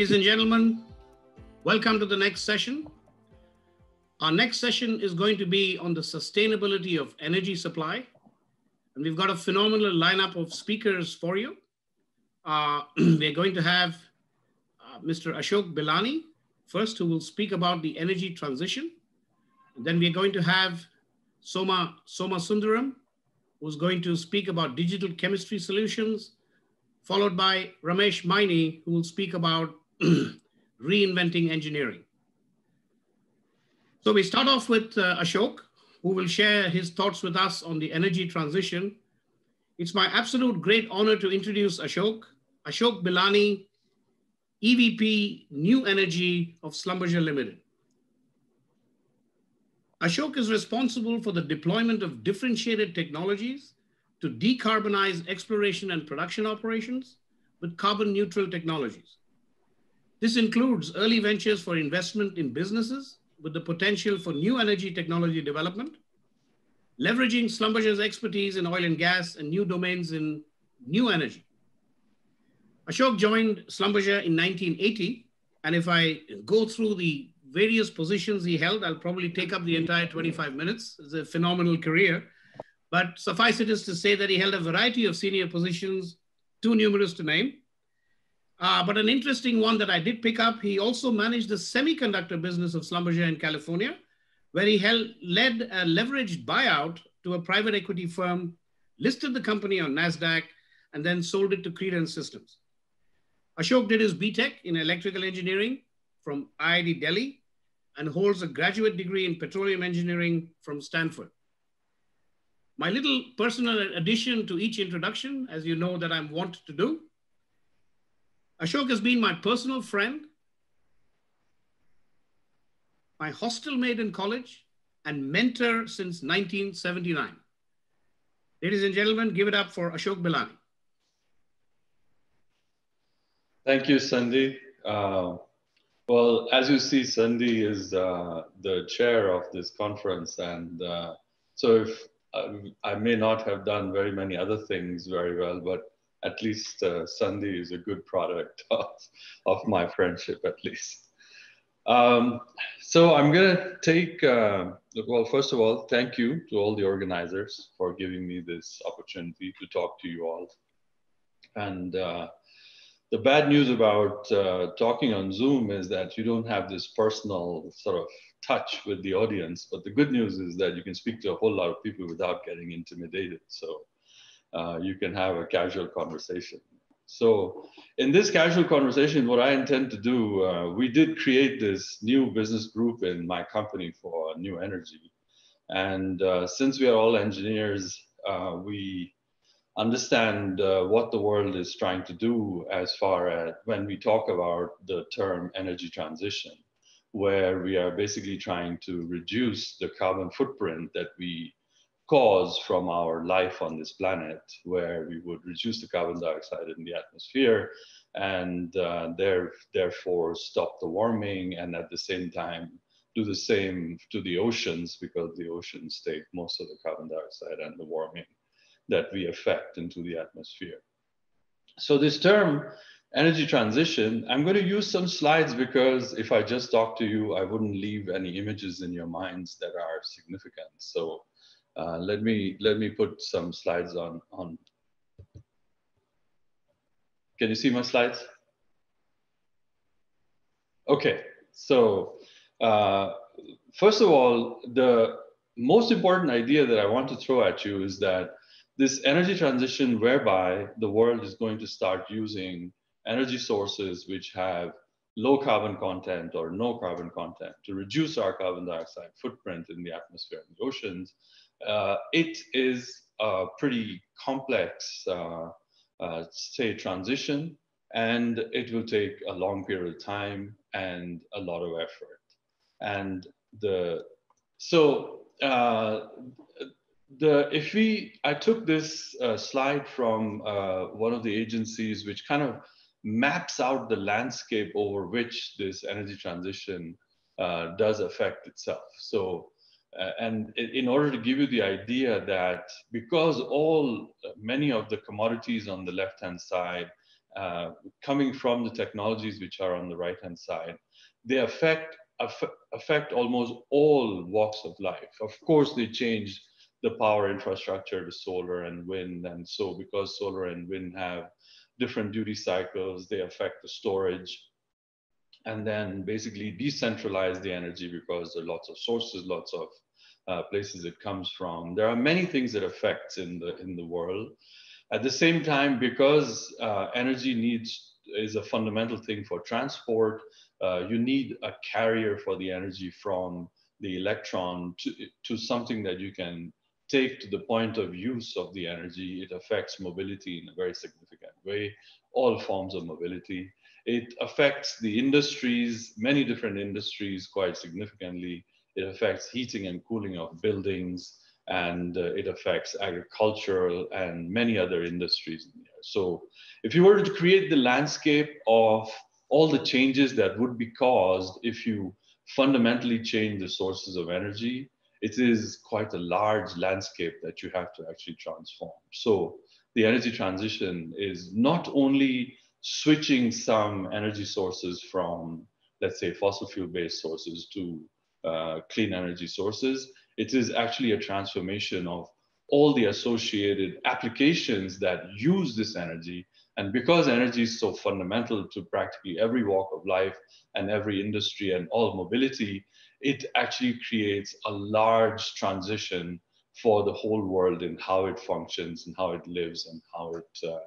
Ladies and gentlemen, welcome to the next session. Our next session is going to be on the sustainability of energy supply. And we've got a phenomenal lineup of speakers for you. Uh, we're going to have uh, Mr. Ashok Belani first, who will speak about the energy transition. And then we're going to have Soma, Somasundaram, who's going to speak about digital chemistry solutions, followed by Ramesh Maini, who will speak about reinventing engineering. So we start off with uh, Ashok, who will share his thoughts with us on the energy transition. It's my absolute great honor to introduce Ashok. Ashok Belani, EVP New Energy of Schlumberger Limited. Ashok is responsible for the deployment of differentiated technologies to decarbonize exploration and production operations with carbon neutral technologies. This includes early ventures for investment in businesses with the potential for new energy technology development, leveraging Schlumberger's expertise in oil and gas and new domains in new energy. Ashok joined Schlumberger in 1980, and if I go through the various positions he held, I'll probably take up the entire 25 minutes. It's a phenomenal career. But suffice it is to say that he held a variety of senior positions, too numerous to name. Uh, but an interesting one that I did pick up, he also managed the semiconductor business of Schlumberger in California, where he held, led a leveraged buyout to a private equity firm, listed the company on NASDAQ, and then sold it to Credence Systems. Ashok did his BTech in electrical engineering from IIT Delhi and holds a graduate degree in petroleum engineering from Stanford. My little personal addition to each introduction, as you know that I'm wont to do, Ashok has been my personal friend, my hostel mate in college, and mentor since 1979. Ladies and gentlemen, give it up for Ashok Belani. Thank you, Sandy. Uh, well, as you see, Sandy is uh, the chair of this conference. And uh, so if uh, I may not have done very many other things very well, but at least uh, Sandy is a good product of, of my friendship, at least. Um, so I'm going to take, uh, well, first of all, thank you to all the organizers for giving me this opportunity to talk to you all. And uh, the bad news about uh, talking on Zoom is that you don't have this personal sort of touch with the audience. But the good news is that you can speak to a whole lot of people without getting intimidated. So uh, you can have a casual conversation. So in this casual conversation, what I intend to do, uh, we did create this new business group in my company for new energy. And uh, since we are all engineers, uh, we understand uh, what the world is trying to do as far as when we talk about the term energy transition, where we are basically trying to reduce the carbon footprint that we cause from our life on this planet, where we would reduce the carbon dioxide in the atmosphere and uh, there, therefore stop the warming and at the same time do the same to the oceans because the oceans take most of the carbon dioxide and the warming that we affect into the atmosphere. So this term, energy transition, I'm going to use some slides because if I just talk to you, I wouldn't leave any images in your minds that are significant. So uh, let me let me put some slides on on. Can you see my slides? Okay, so uh, first of all, the most important idea that I want to throw at you is that this energy transition whereby the world is going to start using energy sources which have low carbon content or no carbon content to reduce our carbon dioxide footprint in the atmosphere and the oceans it is a pretty complex, uh, uh, say, transition, and it will take a long period of time and a lot of effort. And the so uh, the if we I took this uh, slide from uh, one of the agencies which kind of maps out the landscape over which this energy transition does affect itself. So uh, and in order to give you the idea that because all many of the commodities on the left hand side uh, coming from the technologies which are on the right hand side, they affect, affect almost all walks of life. Of course, they change the power infrastructure to solar and wind. And so because solar and wind have different duty cycles, they affect the storage and then basically decentralize the energy because there are lots of sources, lots of uh, places it comes from. There are many things that affects in the, in the world. At the same time, because uh, energy needs is a fundamental thing for transport, uh, you need a carrier for the energy from the electron to, to something that you can take to the point of use of the energy. It affects mobility in a very significant way, all forms of mobility. It affects the industries, many different industries quite significantly. It affects heating and cooling of buildings and uh, it affects agricultural and many other industries in. So if you were to create the landscape of all the changes that would be caused if you fundamentally change the sources of energy, it is quite a large landscape that you have to actually transform. So the energy transition is not only switching some energy sources from, let's say, fossil fuel based sources to uh, clean energy sources, it is actually a transformation of all the associated applications that use this energy. And because energy is so fundamental to practically every walk of life and every industry and all mobility, it actually creates a large transition for the whole world in how it functions and how it lives and how it uh,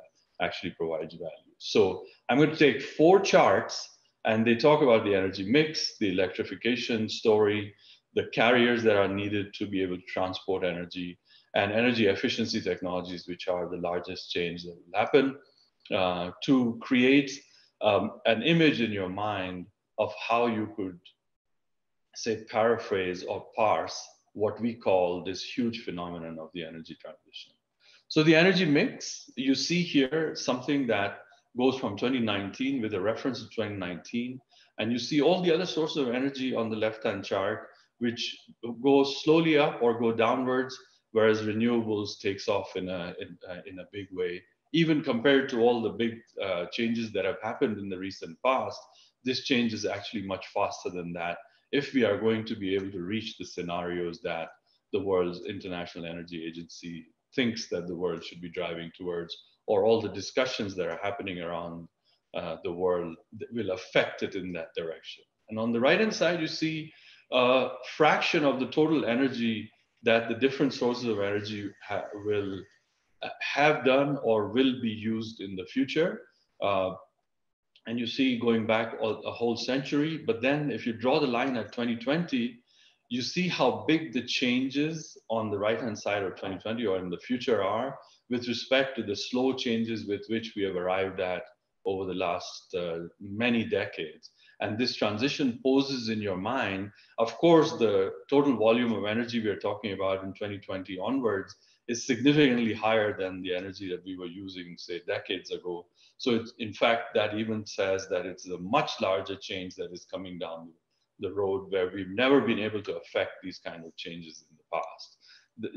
actually provides value. So I'm going to take four charts and they talk about the energy mix, the electrification story, the carriers that are needed to be able to transport energy, and energy efficiency technologies, which are the largest change that will happen, uh, to create um, an image in your mind of how you could, say, paraphrase or parse what we call this huge phenomenon of the energy transition. So the energy mix, you see here something that goes from 2019 with a reference to 2019, and you see all the other sources of energy on the left-hand chart which go slowly up or go downwards, whereas renewables takes off in a, in, uh, in a big way. Even compared to all the big uh, changes that have happened in the recent past, this change is actually much faster than that if we are going to be able to reach the scenarios that the world's International Energy Agency thinks that the world should be driving towards, or all the discussions that are happening around uh, the world will affect it in that direction. And on the right hand side, you see a fraction of the total energy that the different sources of energy ha will uh, have done or will be used in the future. Uh, and you see going back a whole century, but then if you draw the line at 2020, you see how big the changes on the right-hand side of 2020 or in the future are with respect to the slow changes with which we have arrived at over the last uh, many decades and this transition poses in your mind, of course, the total volume of energy we are talking about in 2020 onwards is significantly higher than the energy that we were using, say, decades ago. So it's, in fact, that even says that it's a much larger change that is coming down the road where we've never been able to affect these kind of changes in the past.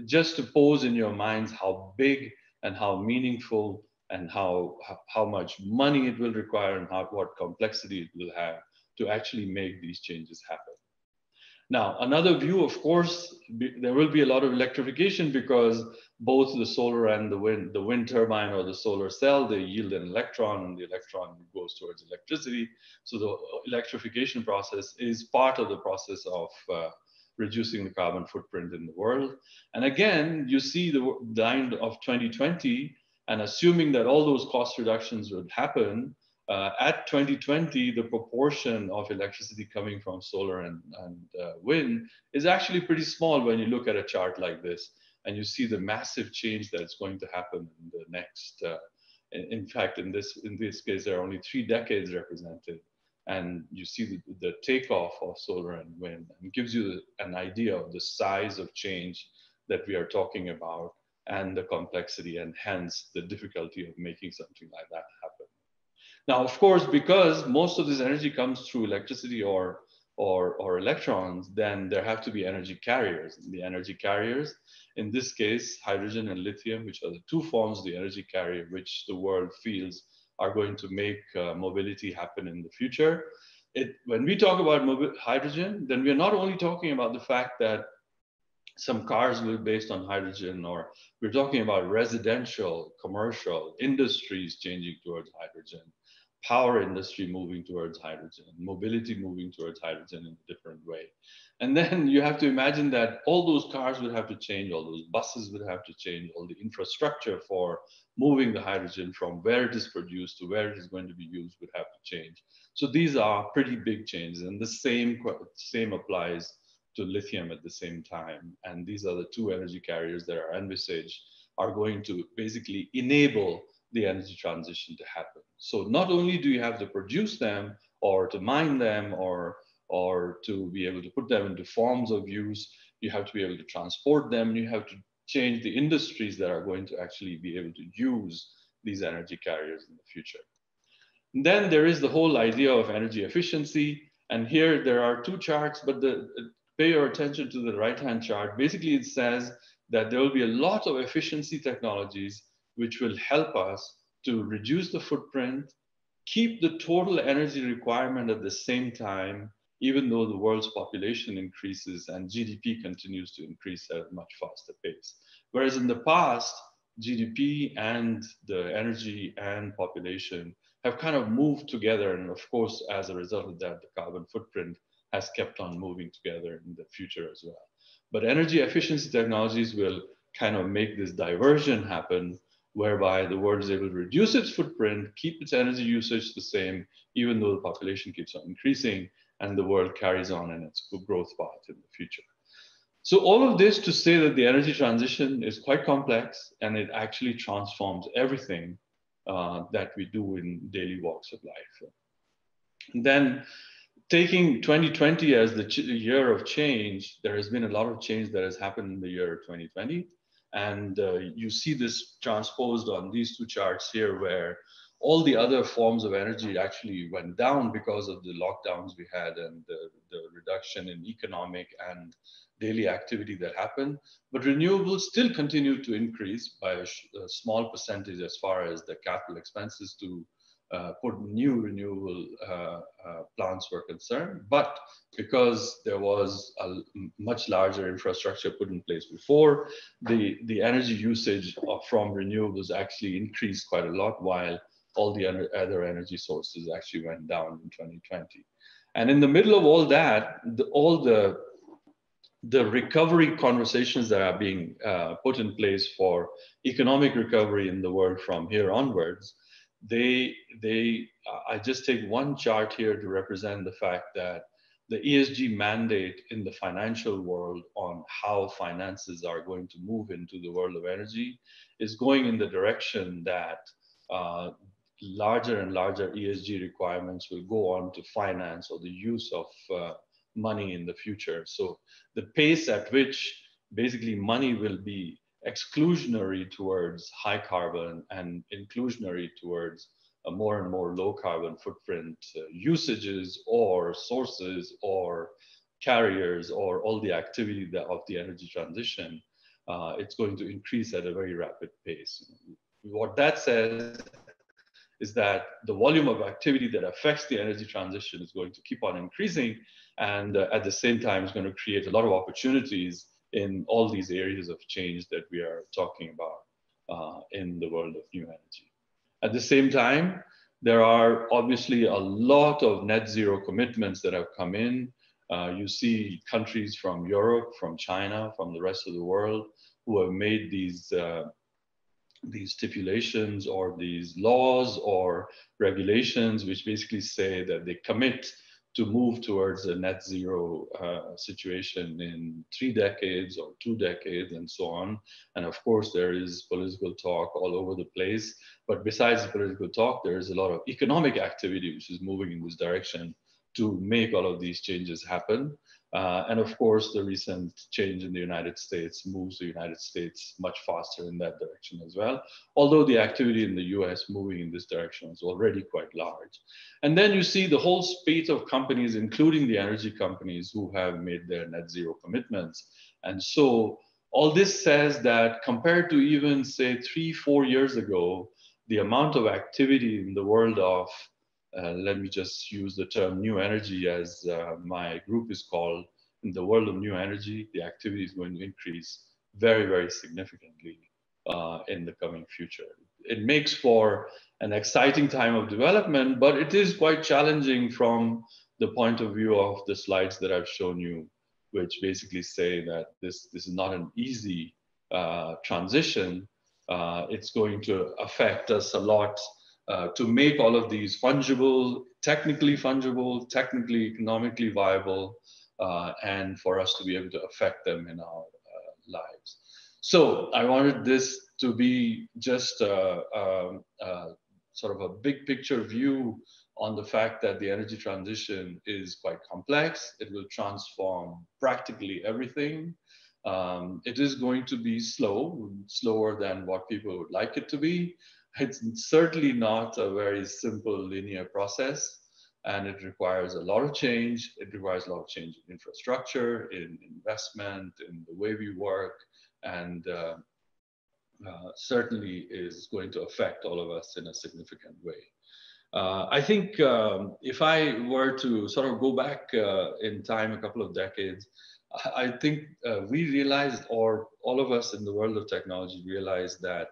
Just to pose in your minds how big and how meaningful and how, how much money it will require and how, what complexity it will have to actually make these changes happen. Now, another view, of course, there will be a lot of electrification because both the solar and the wind, the wind turbine or the solar cell, they yield an electron and the electron goes towards electricity. So the electrification process is part of the process of uh, reducing the carbon footprint in the world. And again, you see the end of 2020 and assuming that all those cost reductions would happen, uh, at 2020, the proportion of electricity coming from solar and, and uh, wind is actually pretty small when you look at a chart like this and you see the massive change that's going to happen in the next, uh, in, in, fact, in this, in this case, there are only three decades represented. And you see the, the takeoff of solar and wind and gives you an idea of the size of change that we are talking about and the complexity and hence the difficulty of making something like that happen. Now, of course, because most of this energy comes through electricity or, or, or electrons, then there have to be energy carriers. And the energy carriers, in this case, hydrogen and lithium, which are the two forms of the energy carrier which the world feels are going to make uh, mobility happen in the future. It, when we talk about hydrogen, then we're not only talking about the fact that some cars will be based on hydrogen, or we're talking about residential, commercial, industries changing towards hydrogen, power industry moving towards hydrogen, mobility moving towards hydrogen in a different way. And then you have to imagine that all those cars would have to change, all those buses would have to change, all the infrastructure for moving the hydrogen from where it is produced to where it is going to be used would have to change. So these are pretty big changes, and the same same applies to lithium at the same time. And these are the two energy carriers that are envisaged are going to basically enable the energy transition to happen. So not only do you have to produce them or to mine them or or to be able to put them into forms of use. You have to be able to transport them. You have to change the industries that are going to actually be able to use these energy carriers in the future. And then there is the whole idea of energy efficiency. And here there are two charts, but the, pay your attention to the right-hand chart. Basically, it says that there will be a lot of efficiency technologies which will help us to reduce the footprint, keep the total energy requirement at the same time, even though the world's population increases and GDP continues to increase at a much faster pace. Whereas in the past, GDP and the energy and population have kind of moved together. And of course, as a result of that, the carbon footprint has kept on moving together in the future as well. But energy efficiency technologies will kind of make this diversion happen whereby the world is able to reduce its footprint, keep its energy usage the same, even though the population keeps on increasing, and the world carries on in its growth path in the future. So all of this to say that the energy transition is quite complex and it actually transforms everything uh, that we do in daily walks of life. And then taking 2020 as the year of change, there has been a lot of change that has happened in the year 2020. And uh, you see this transposed on these two charts here where all the other forms of energy actually went down because of the lockdowns we had and the, the reduction in economic and daily activity that happened. But renewables still continue to increase by a, a small percentage as far as the capital expenses to uh, put new renewable uh, uh, plants were concerned. But because there was a much larger infrastructure put in place before, the, the energy usage from renewables actually increased quite a lot while all the other energy sources actually went down in 2020. And in the middle of all that, the, all the, the recovery conversations that are being uh, put in place for economic recovery in the world from here onwards, they, they, uh, I just take one chart here to represent the fact that the ESG mandate in the financial world on how finances are going to move into the world of energy is going in the direction that uh, larger and larger ESG requirements will go on to finance or the use of uh, money in the future. So the pace at which basically money will be exclusionary towards high carbon and inclusionary towards a more and more low carbon footprint uh, usages or sources or carriers or all the activity that, of the energy transition, uh, it's going to increase at a very rapid pace. What that says is that the volume of activity that affects the energy transition is going to keep on increasing. And uh, at the same time, is going to create a lot of opportunities in all these areas of change that we are talking about uh, in the world of new energy. At the same time, there are obviously a lot of net zero commitments that have come in. Uh, you see countries from Europe, from China, from the rest of the world who have made these uh, these stipulations or these laws or regulations, which basically say that they commit to move towards a net zero uh, situation in three decades or two decades and so on. And of course, there is political talk all over the place. But besides the political talk, there is a lot of economic activity which is moving in this direction to make all of these changes happen. Uh, and of course, the recent change in the United States moves the United States much faster in that direction as well. Although the activity in the US moving in this direction is already quite large. And then you see the whole spate of companies, including the energy companies who have made their net zero commitments. And so all this says that compared to even say three, four years ago, the amount of activity in the world of, let me just use the term new energy as uh, my group is called, in the world of new energy, the activity is going to increase very, very significantly uh, in the coming future. It makes for an exciting time of development, but it is quite challenging from the point of view of the slides that I've shown you, which basically say that this, this is not an easy uh, transition. Uh, it's going to affect us a lot uh, to make all of these fungible, technically fungible, technically economically viable, uh, and for us to be able to affect them in our uh, lives. So I wanted this to be just a, a, a sort of a big picture view on the fact that the energy transition is quite complex. It will transform practically everything. Um, it is going to be slow, slower than what people would like it to be. It's certainly not a very simple linear process, and it requires a lot of change. It requires a lot of change in infrastructure, in investment, in the way we work, and uh, uh, certainly is going to affect all of us in a significant way. Uh, I think um, if I were to sort of go back uh, in time a couple of decades, I think uh, we realized, or all of us in the world of technology realized that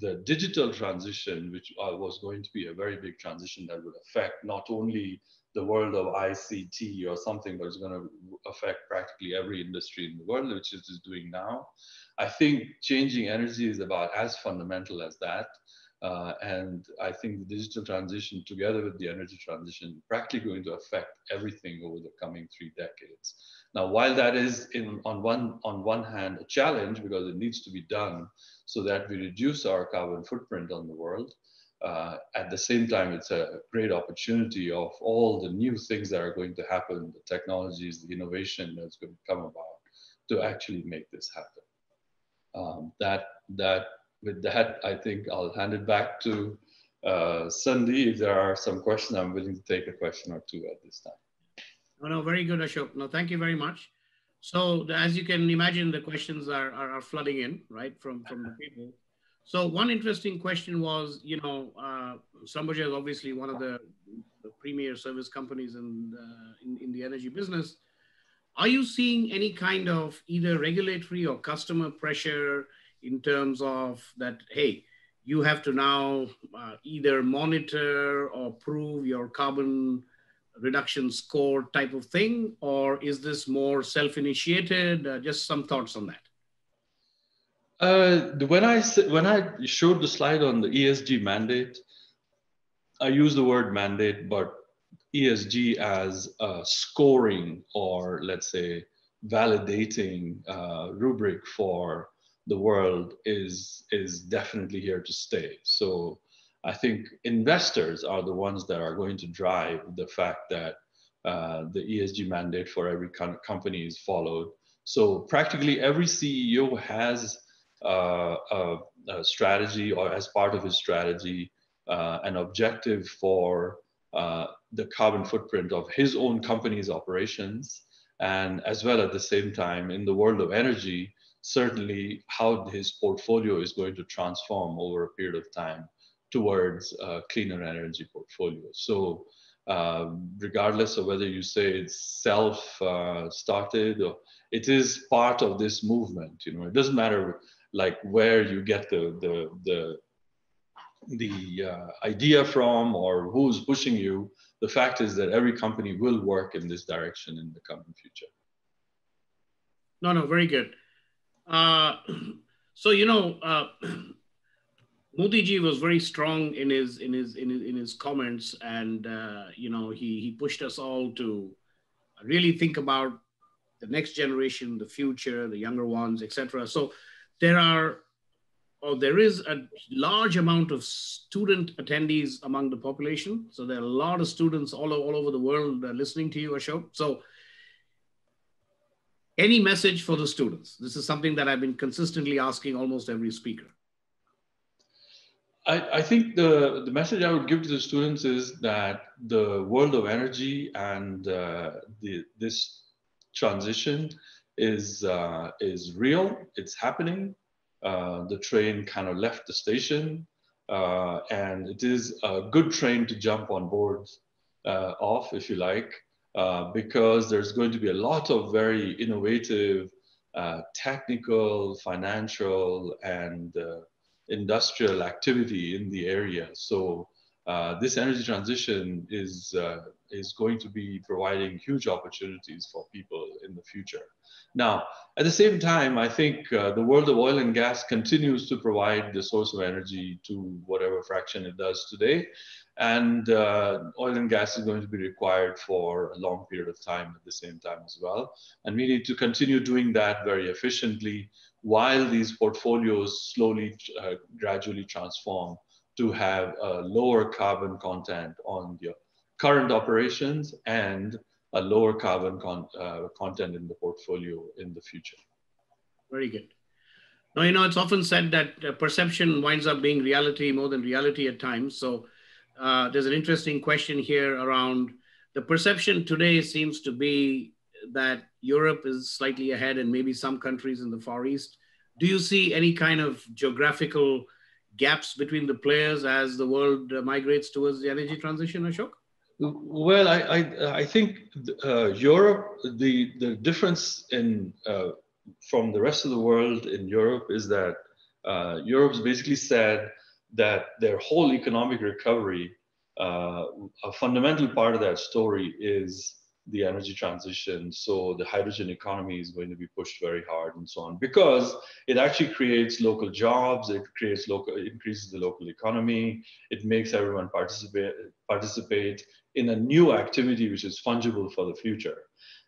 the digital transition, which uh, was going to be a very big transition that would affect not only the world of ICT or something, but it's going to affect practically every industry in the world, which it is doing now. I think changing energy is about as fundamental as that. Uh, and I think the digital transition, together with the energy transition, practically going to affect everything over the coming three decades. Now, while that is in, on, one, on one hand a challenge because it needs to be done so that we reduce our carbon footprint on the world, uh, at the same time, it's a great opportunity of all the new things that are going to happen, the technologies, the innovation that's going to come about to actually make this happen. Um, that, that with that, I think I'll hand it back to uh, Sandy. If there are some questions, I'm willing to take a question or two at this time. No, no, very good, Ashok. No, thank you very much. So as you can imagine, the questions are, are, are flooding in, right, from, from the people. So one interesting question was, you know, uh, Schlumberger is obviously one of the, the premier service companies in, uh, in, in the energy business. Are you seeing any kind of either regulatory or customer pressure in terms of that, hey, you have to now uh, either monitor or prove your carbon reduction score type of thing, or is this more self-initiated? Uh, just some thoughts on that. Uh, when I when I showed the slide on the ESG mandate, I use the word mandate, but ESG as a scoring or let's say validating uh, rubric for the world is is definitely here to stay. So I think investors are the ones that are going to drive the fact that uh, the ESG mandate for every company is followed. So practically every CEO has uh, a, a, strategy or as part of his strategy, uh, an objective for uh, the carbon footprint of his own company's operations. And as well at the same time, in the world of energy, certainly how his portfolio is going to transform over a period of time towards cleaner energy portfolio. So uh, regardless of whether you say it's self-started uh, or it is part of this movement, you know, it doesn't matter like where you get the, the, the, the uh, idea from or who's pushing you. The fact is that every company will work in this direction in the coming future. No, no, very good. Uh, so you know, uh, Modi ji was very strong in his in his in his, in his comments, and uh, you know he he pushed us all to really think about the next generation, the future, the younger ones, etc. So there are or there is a large amount of student attendees among the population. So there are a lot of students all, all over the world listening to you, Ashok. So any message for the students? This is something that I've been consistently asking almost every speaker. I, I, think the, the message I would give to the students is that the world of energy and uh, the, this transition is, uh, is real, it's happening. Uh, the train kind of left the station. uh, and it is a good train to jump on board uh, off, if you like, uh, because there's going to be a lot of very innovative, technical, financial, and industrial activity in the area. So uh, this energy transition is, uh, is going to be providing huge opportunities for people in the future. Now, at the same time, I think uh, the world of oil and gas continues to provide the source of energy to whatever fraction it does today. And uh, oil and gas is going to be required for a long period of time at the same time as well. And we need to continue doing that very efficiently while these portfolios slowly, uh, gradually transform to have a lower carbon content on the current operations and a lower carbon con uh, content in the portfolio in the future. Very good. Now, you know, it's often said that uh, perception winds up being reality more than reality at times. So uh, there's an interesting question here around the perception today seems to be that Europe is slightly ahead and maybe some countries in the Far East. Do you see any kind of geographical gaps between the players as the world migrates towards the energy transition, Ashok? Well, I, I, I think uh, Europe, the, the difference in, uh, from the rest of the world in Europe is that uh, Europe's basically said that their whole economic recovery, uh, a fundamental part of that story is the energy transition. So the hydrogen economy is going to be pushed very hard and so on because it actually creates local jobs. It creates local, it increases the local economy. It makes everyone participate participate in a new activity which is fungible for the future.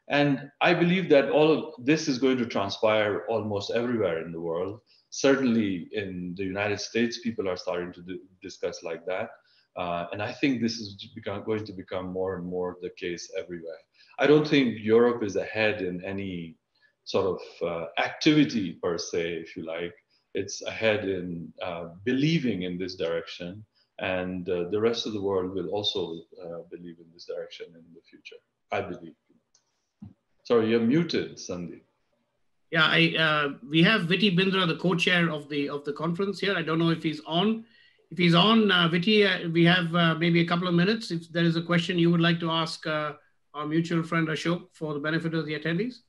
And I believe that all of this is going to transpire almost everywhere in the world. Certainly in the United States, people are starting to discuss like that. Uh, and I think this is become, going to become more and more the case everywhere. I don't think Europe is ahead in any sort of uh, activity per se, if you like. It's ahead in uh, believing in this direction, and uh, the rest of the world will also uh, believe in this direction in the future. I believe. Sorry, you're muted, Sandy. Yeah, I, uh, we have Viti Bindra, the co-chair of the of the conference here. I don't know if he's on. If he's on, uh, Viti, we have maybe a couple of minutes. If there is a question you would like to ask our mutual friend Ashok for the benefit of the attendees.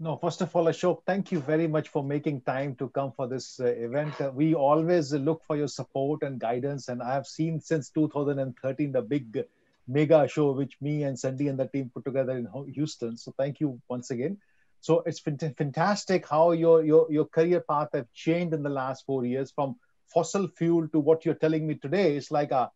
No, first of all, Ashok, thank you very much for making time to come for this uh, event. Uh, we always look for your support and guidance, and I have seen since 2013 the big mega show which me and Sandy and the team put together in Houston. So thank you once again. So it's fantastic how your your your career path have changed in the last four years from fossil fuel to what you're telling me today is like a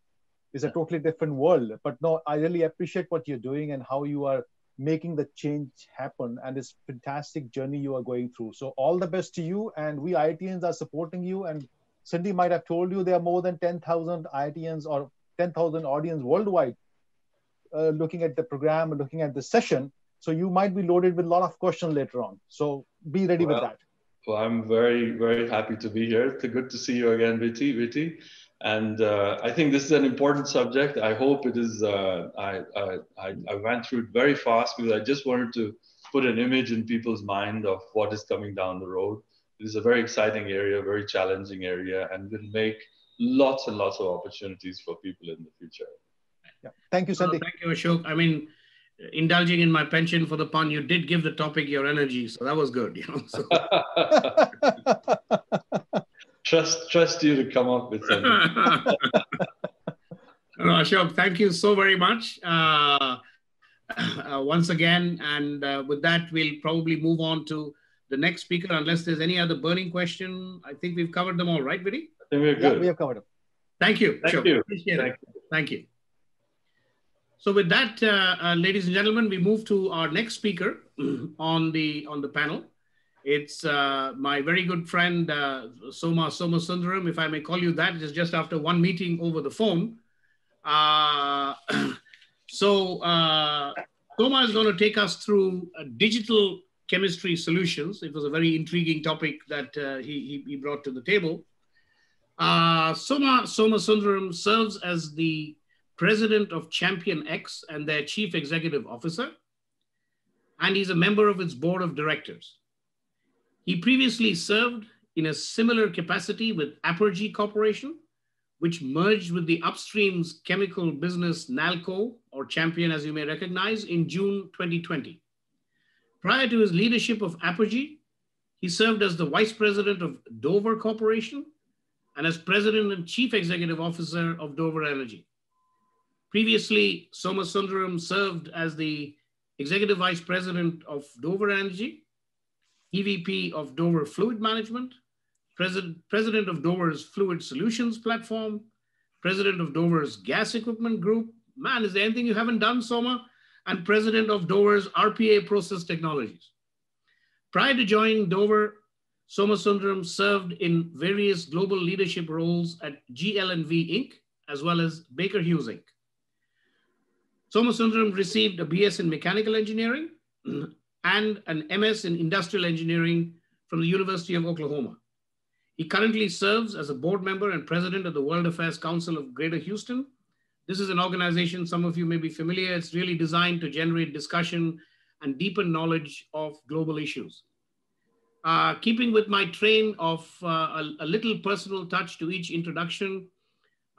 is a totally different world. But no, I really appreciate what you're doing and how you are making the change happen and this fantastic journey you are going through. So all the best to you and we IITians are supporting you and Cindy might have told you there are more than 10,000 IITians or 10,000 audience worldwide uh, looking at the program, looking at the session. So you might be loaded with a lot of questions later on. So be ready well, with that. Well, I'm very, very happy to be here. It's good to see you again, Viti. Viti. And uh, I think this is an important subject. I hope it is. Uh, I, I, I went through it very fast because I just wanted to put an image in people's mind of what is coming down the road. It is a very exciting area, very challenging area, and will make lots and lots of opportunities for people in the future. Yeah. Thank you, Sandeep. Well, thank you, Ashok. I mean, indulging in my pension for the pun, you did give the topic your energy, so that was good. You know. So. trust trust you to come up with something. Ashok, thank you so very much uh, uh, once again. And uh, with that, we'll probably move on to the next speaker, unless there's any other burning question. I think we've covered them all, right, Vidi? I think we're good. Yeah, we have covered them. Thank you. Thank sure. you. Appreciate Thank it. you. Thank you. So with that, uh, uh, ladies and gentlemen, we move to our next speaker on the on the panel. It's uh, my very good friend uh, Soma Somasundaram, if I may call you that. Is just after one meeting over the phone. Uh, so uh, Soma is going to take us through digital chemistry solutions. It was a very intriguing topic that he, he brought to the table. Soma Somasundaram serves as the president of ChampionX and their chief executive officer, and he's a member of its board of directors. He previously served in a similar capacity with Apergy Corporation, which merged with the upstream's chemical business Nalco, or Champion as you may recognize, in June 2020. Prior to his leadership of Apergy, he served as the vice president of Dover Corporation and as president and chief executive officer of Dover Energy. Previously, Somasundaram served as the executive vice president of Dover Energy, EVP of Dover Fluid Management, president, president of Dover's Fluid Solutions Platform, president of Dover's Gas Equipment Group. Man, is there anything you haven't done, Soma? And president of Dover's RPA Process Technologies. Prior to joining Dover, Somasundaram served in various global leadership roles at GL&V Inc., as well as Baker Hughes Inc. Somasundaram received a BS in Mechanical Engineering and an MS in Industrial Engineering from the University of Oklahoma. He currently serves as a board member and president of the World Affairs Council of Greater Houston. This is an organization some of you may be familiar. It's really designed to generate discussion and deepen knowledge of global issues. Uh, keeping with my train of uh, a, a, little personal touch to each introduction,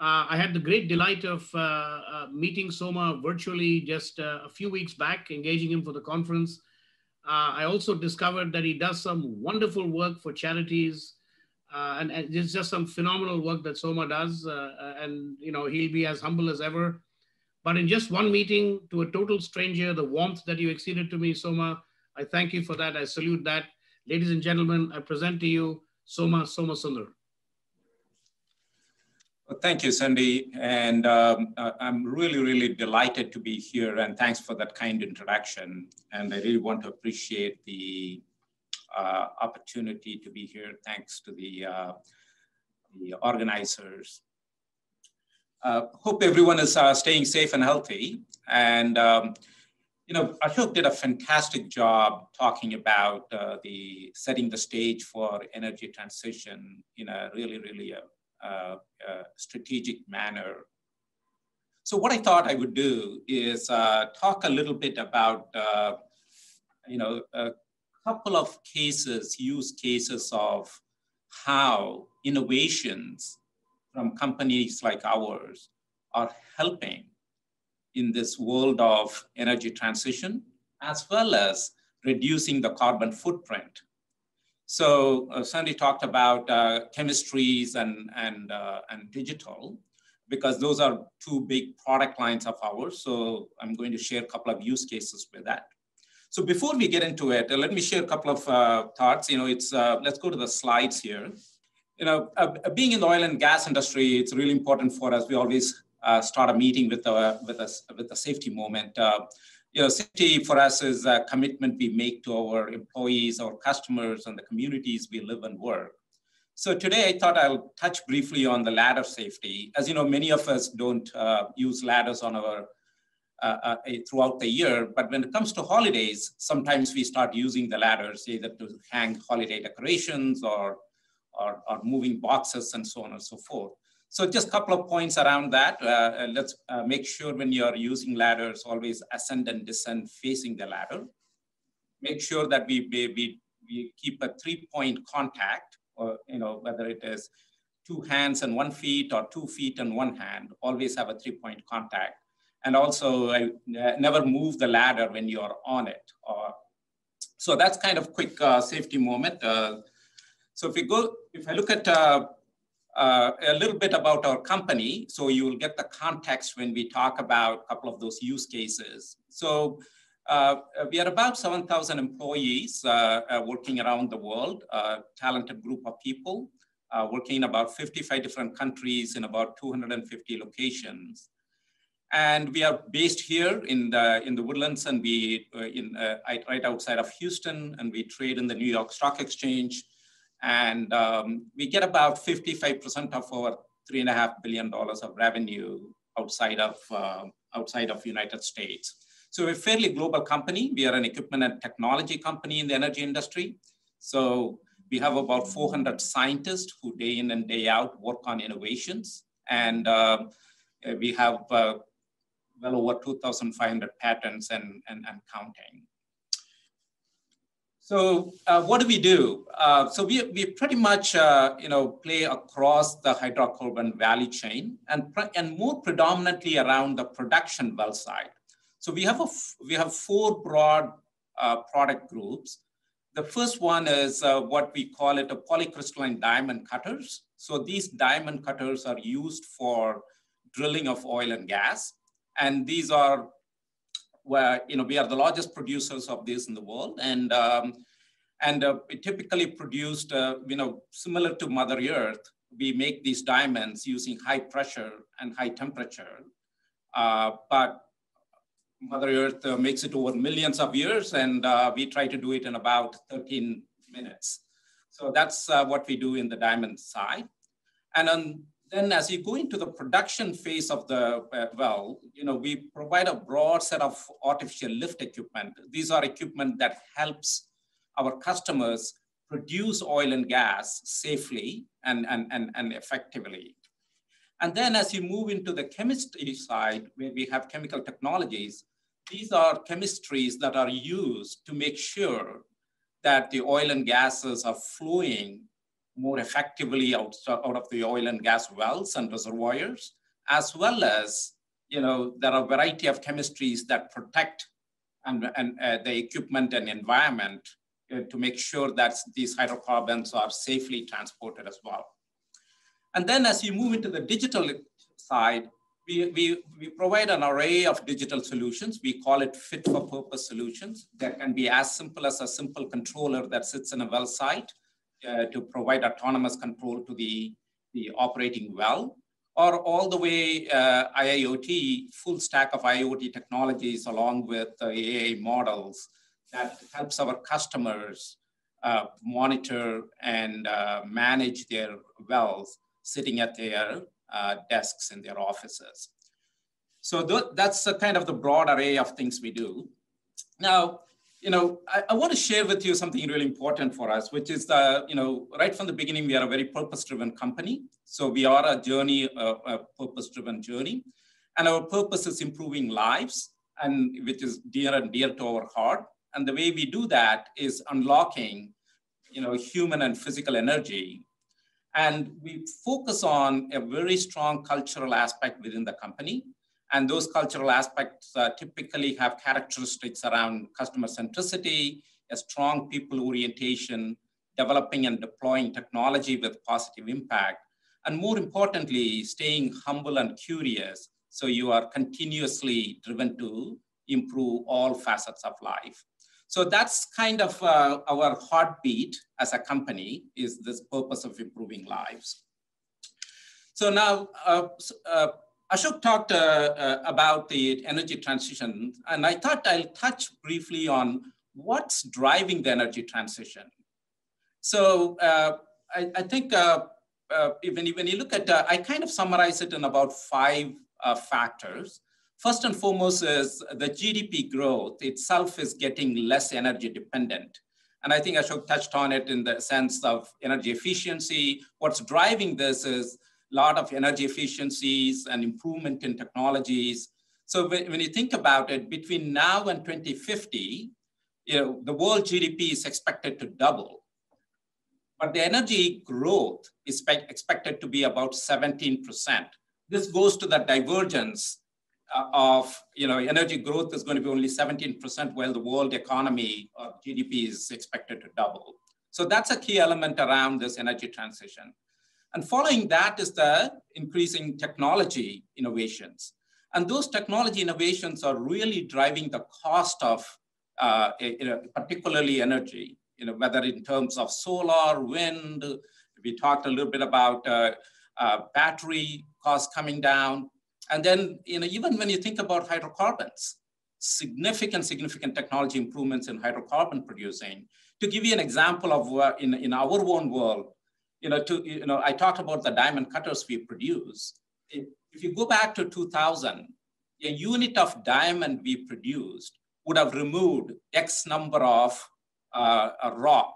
uh, I had the great delight of uh, uh, meeting Soma virtually just uh, a few weeks back, engaging him for the conference. Uh, I also discovered that he does some wonderful work for charities, uh, and, and, it's just some phenomenal work that Soma does. Uh, and you know he'll be as humble as ever. But in just one meeting to a total stranger, the warmth that you exceeded to me, Soma, I thank you for that. I salute that. Ladies and gentlemen, I present to you Soma Soma Sundar. Well, thank you, Sandy. And um, uh, I'm really, really delighted to be here. And thanks for that kind introduction. And I really want to appreciate the uh, opportunity to be here. Thanks to the, uh, the organizers. Uh, hope everyone is uh, staying safe and healthy. And um, you know, Ashok did a fantastic job talking about uh, the setting the stage for energy transition in a really, really uh, uh, uh strategic manner. So what I thought I would do is uh, talk a little bit about, uh, you know, a couple of cases, use cases of how innovations from companies like ours are helping in this world of energy transition, as well as reducing the carbon footprint. So uh, Sandy talked about uh, chemistries and, and, uh, and digital, because those are two big product lines of ours. So I'm going to share a couple of use cases with that. So before we get into it, uh, let me share a couple of uh, thoughts. You know, it's, uh, let's go to the slides here. You know, being in the oil and gas industry, it's really important for us. We always start a meeting with a with a with a safety moment. You know, safety for us is a commitment we make to our employees, our customers, and the communities we live and work. So today I thought I'll touch briefly on the ladder safety. As you know, many of us don't uh, use ladders on our uh, uh, throughout the year, but when it comes to holidays, sometimes we start using the ladders either to hang holiday decorations or, or, or moving boxes and so on and so forth. So just a couple of points around that. Uh, uh, let's uh, make sure when you're using ladders, always ascend and descend facing the ladder. Make sure that we, we, we keep a three-point contact, or you know whether it is two hands and one feet or two feet and one hand, always have a three-point contact. And also uh, never move the ladder when you're on it. Or, so that's kind of quick uh, safety moment. Uh, so if we go, if I look at uh, a little bit about our company. So you will get the context when we talk about a couple of those use cases. So uh, we are about 7,000 employees uh, uh, working around the world, a talented group of people uh, working in about 55 different countries in about 250 locations. And we are based here in the, in the Woodlands and we uh, in, right outside of Houston and we trade in the New York Stock Exchange and um, we get about 55% of our three and a half billion dollars of revenue outside of uh, outside of United States. So we're a fairly global company. We are an equipment and technology company in the energy industry. So we have about 400 scientists who day in and day out work on innovations. And uh, we have uh, well over 2,500 patents and, and, and counting. So uh, what do we do? Uh, so we, we pretty much, uh, you know, play across the hydrocarbon value chain and, and more predominantly around the production well side. So we have, a, we have four broad uh, product groups. The first one is uh, what we call it a polycrystalline diamond cutters. So these diamond cutters are used for drilling of oil and gas. And these are where you know we are the largest producers of this in the world, and um, and uh, typically produced uh, you know similar to Mother Earth. We make these diamonds using high pressure and high temperature, uh, but Mother Earth uh, makes it over millions of years, and we try to do it in about 13 minutes. So that's what we do in the diamond side. And on then as you go into the production phase of the uh, well, you know, we provide a broad set of artificial lift equipment. These are equipment that helps our customers produce oil and gas safely and, and, and, and effectively. And then as you move into the chemistry side, where we have chemical technologies, these are chemistries that are used to make sure that the oil and gases are flowing more effectively out, out of the oil and gas wells and reservoirs, as well as, you know, there are a variety of chemistries that protect and, and uh, the equipment and environment uh, to make sure that these hydrocarbons are safely transported as well. And then as you move into the digital side, we, we, we provide an array of digital solutions. We call it fit for purpose solutions that can be as simple as a simple controller that sits in a well site uh, to provide autonomous control to the, the operating well, or all the way uh, IIoT, full stack of IoT technologies along with uh, AI models that helps our customers uh, monitor and uh, manage their wells sitting at their uh, desks in their offices. So th that's kind of the broad array of things we do. Now, you know, I, I, want to share with you something really important for us, which is the, you know, right from the beginning, we are a very purpose-driven company. So we are a journey, a, a purpose-driven journey. And our purpose is improving lives, and which is dear and dear to our heart. And the way we do that is unlocking, you know, human and physical energy. And we focus on a very strong cultural aspect within the company and those cultural aspects uh, typically have characteristics around customer centricity, a strong people orientation, developing and deploying technology with positive impact, and more importantly, staying humble and curious so you are continuously driven to improve all facets of life. So that's kind of uh, our heartbeat as a company is this purpose of improving lives. So now, uh, uh, Ashok talked uh, uh, about the energy transition, and I thought I'll touch briefly on what's driving the energy transition. So uh, I, I, think uh, uh, even when you look at, uh, I kind of summarize it in about five factors. First and foremost is the GDP growth itself is getting less energy dependent. And I think Ashok touched on it in the sense of energy efficiency. What's driving this is lot of energy efficiencies and improvement in technologies. So when, you think about it, between now and 2050, you know, the world GDP is expected to double. But the energy growth is expected to be about 17%. This goes to the divergence uh, of, you know, energy growth is going to be only 17% while the world economy or GDP is expected to double. So that's a key element around this energy transition. And following that is the increasing technology innovations. And those technology innovations are really driving the cost of uh, you know, particularly energy, you know, whether in terms of solar, wind, we talked a little bit about uh, uh, battery costs coming down. And then, you know, even when you think about hydrocarbons, significant, significant technology improvements in hydrocarbon producing. To give you an example of in, in our own world, you know, to, you know, I talked about the diamond cutters we produce. If you go back to 2000, a unit of diamond we produced would have removed X number of uh, rock,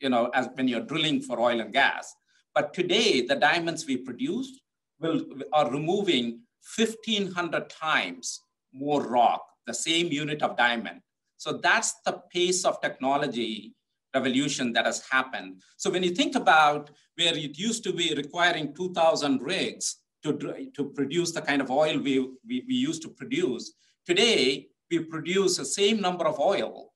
you know, as when you're drilling for oil and gas. But today, the diamonds we produce will, are removing 1,500 times more rock, the same unit of diamond. So that's the pace of technology revolution that has happened. So when you think about where it used to be requiring 2,000 rigs to, to produce the kind of oil we, we, we used to produce, today we produce the same number of oil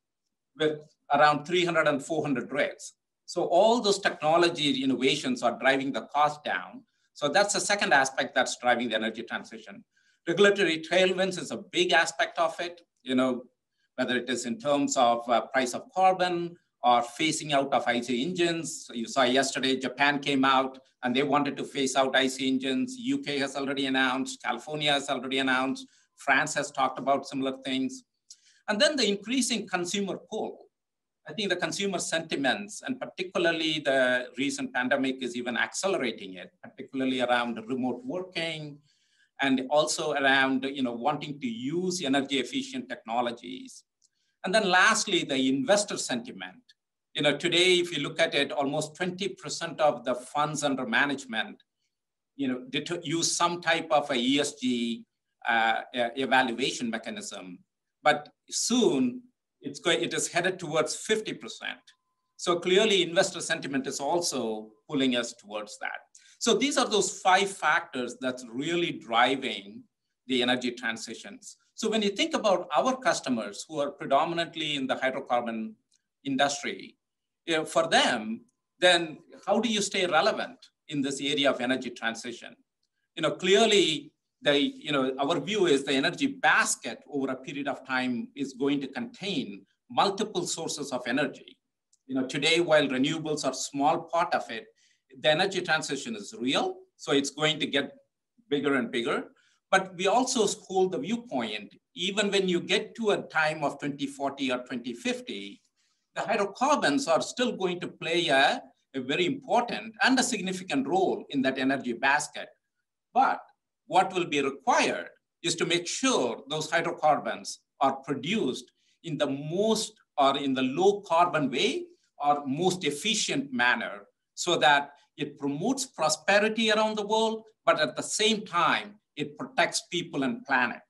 with around 300 and 400 rigs. So all those technology innovations are driving the cost down. So that's the second aspect that's driving the energy transition. Regulatory tailwinds is a big aspect of it, you know, whether it is in terms of uh, price of carbon or phasing out of IC engines. You saw yesterday, Japan came out and they wanted to phase out IC engines. UK has already announced, California has already announced, France has talked about similar things. And then the increasing consumer pull. I think the consumer sentiments and particularly the recent pandemic is even accelerating it, particularly around remote working and also around you know, wanting to use energy efficient technologies. And then lastly, the investor sentiment. You know, today, if you look at it, almost 20% of the funds under management, you know, use some type of a ESG uh, evaluation mechanism. But soon, it's going, it is headed towards 50%. So clearly investor sentiment is also pulling us towards that. So these are those five factors that's really driving the energy transitions. So when you think about our customers who are predominantly in the hydrocarbon industry, you know, for them, then how do you stay relevant in this area of energy transition? You know, clearly the, you know, our view is the energy basket over a period of time is going to contain multiple sources of energy. You know, today, while renewables are small part of it, the energy transition is real. So it's going to get bigger and bigger. But we also hold the viewpoint, even when you get to a time of 2040 or 2050, the hydrocarbons are still going to play a, a very important and a significant role in that energy basket. But what will be required is to make sure those hydrocarbons are produced in the most or in the low carbon way or most efficient manner so that it promotes prosperity around the world, but at the same time, it protects people and planet.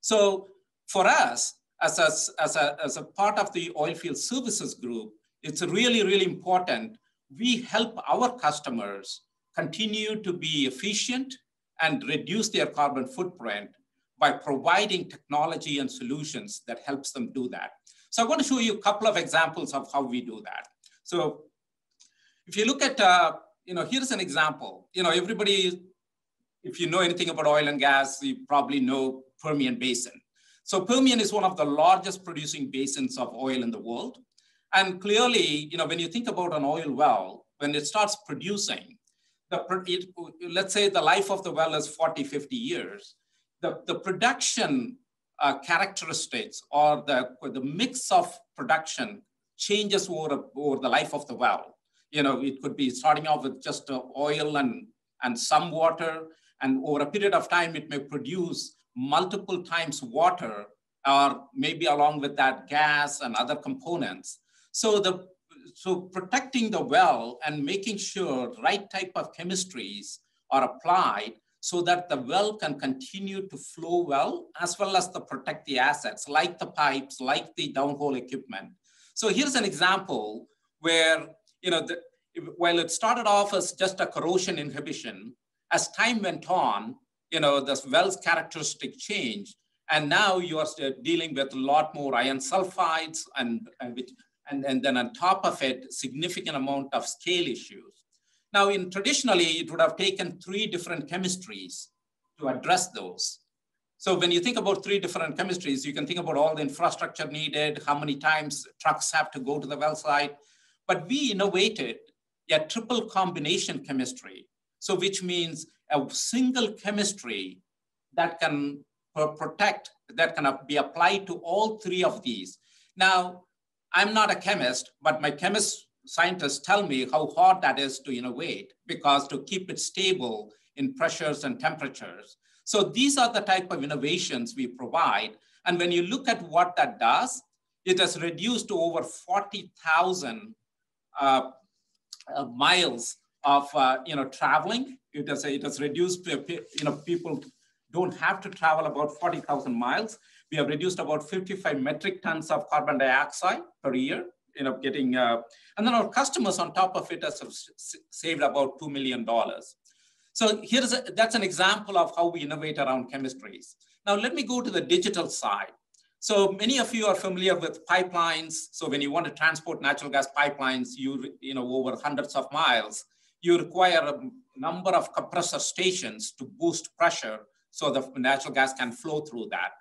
So for us, as a, as a, as a part of the oilfield services group, it's really, really important. We help our customers continue to be efficient and reduce their carbon footprint by providing technology and solutions that helps them do that. So I want to show you a couple of examples of how we do that. So if you look at, uh, you know, here's an example. You know, everybody, if you know anything about oil and gas, you probably know Permian Basin. So Permian is one of the largest producing basins of oil in the world. And clearly, you know, when you think about an oil well, when it starts producing, the, it, let's say the life of the well is 40, 50 years, the, the production uh, characteristics or the, the mix of production changes over, over the life of the well. You know, it could be starting off with just uh, oil and, and some water, and over a period of time, it may produce multiple times water or maybe along with that gas and other components. So the so protecting the well and making sure right type of chemistries are applied so that the well can continue to flow well, as well as to protect the assets, like the pipes, like the downhole equipment. So here's an example where, you know, the, while it started off as just a corrosion inhibition, as time went on, you know, the well's characteristic change. And now you are uh, dealing with a lot more iron sulfides and, and which and, and then on top of it, significant amount of scale issues. Now, in traditionally, it would have taken three different chemistries to address those. So when you think about three different chemistries, you can think about all the infrastructure needed, how many times trucks have to go to the well site. But we innovated a triple combination chemistry. So which means a single chemistry that can protect, that can be applied to all three of these. Now, I'm not a chemist, but my chemist scientists tell me how hard that is to innovate because to keep it stable in pressures and temperatures. So these are the type of innovations we provide. And when you look at what that does, it has reduced to over 40,000 uh, uh, miles of uh, you know traveling. It has, it has reduced, you know, people don't have to travel about 40,000 miles. We have reduced about 55 metric tons of carbon dioxide per year you know, getting, uh, and then our customers on top of it have saved about $2 million. So here's a, that's an example of how we innovate around chemistries. Now let me go to the digital side. So many of you are familiar with pipelines. So when you want to transport natural gas pipelines, you, you know, over hundreds of miles, you require a number of compressor stations to boost pressure so the natural gas can flow through that.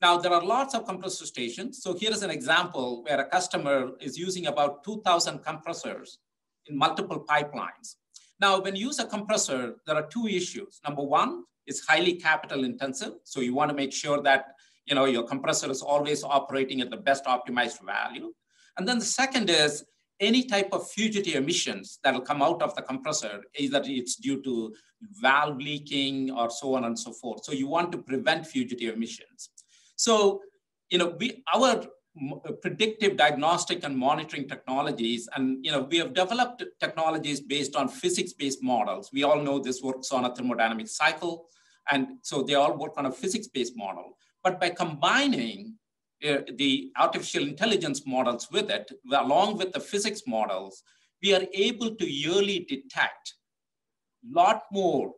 Now, there are lots of compressor stations. So here is an example where a customer is using about 2,000 compressors in multiple pipelines. Now, when you use a compressor, there are two issues. Number one, it's highly capital intensive. So you want to make sure that you know, your compressor is always operating at the best optimized value. And then the second is any type of fugitive emissions that will come out of the compressor, either it's due to valve leaking or so on and so forth. So you want to prevent fugitive emissions. So, you know, we, our predictive diagnostic and monitoring technologies, and, you know, we have developed technologies based on physics-based models. We all know this works on a thermodynamic cycle. And so they all work on a physics-based model. But by combining Uh, the artificial intelligence models with it, along with the physics models, we are able to yearly detect a lot more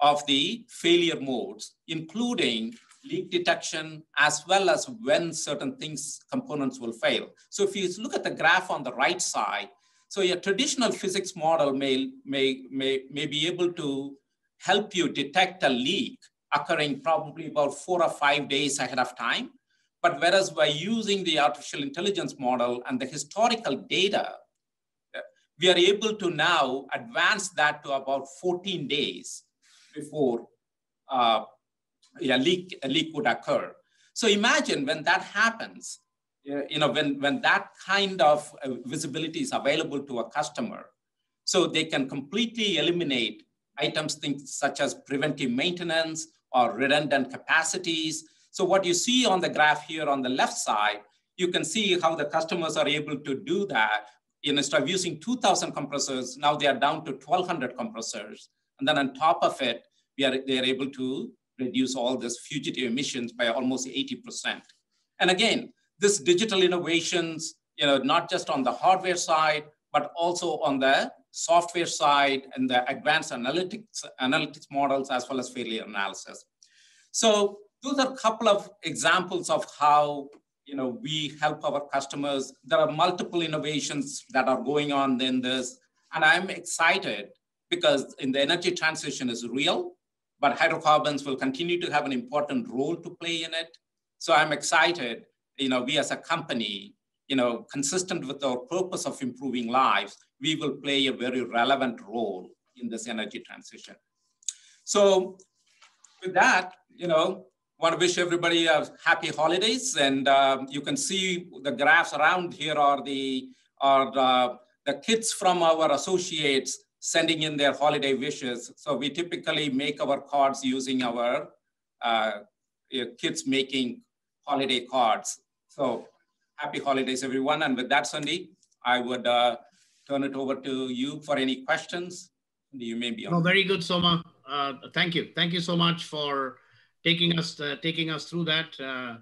of the failure modes, including leak detection, as well as when certain things, components will fail. So if you look at the graph on the right side, so your traditional physics model may, may, may, may be able to help you detect a leak occurring probably about four or five days ahead of time. But whereas by using the artificial intelligence model and the historical data, we are able to now advance that to about 14 days before uh, a, leak, a leak would occur. So imagine when that happens, you know, when, when that kind of uh, visibility is available to a customer, so they can completely eliminate items things such as preventive maintenance or redundant capacities. So what you see on the graph here on the left side, you can see how the customers are able to do that. Instead of using 2000 compressors, now they are down to 1200 compressors. And then on top of it, we are, they are able to reduce all this fugitive emissions by almost 80%. And again, this digital innovations, you know, not just on the hardware side, but also on the software side and the advanced analytics, analytics models as well as failure analysis. So those are a couple of examples of how you know, we help our customers. There are multiple innovations that are going on in this. And I'm excited because in the energy transition is real, but hydrocarbons will continue to have an important role to play in it. So I'm excited, you know, we as a company, you know, consistent with our purpose of improving lives, we will play a very relevant role in this energy transition. So with that, you know, want to wish everybody a happy holidays. And um, you can see the graphs around here are the, are the, the kids from our associates sending in their holiday wishes. So we typically make our cards using our uh, kids making holiday cards. So happy holidays, everyone. And with that, Sandy, I would uh, turn it over to you for any questions. You may be on. Oh, very good, Soma. Uh, thank you. Thank you so much for taking us uh, taking us through that. Uh,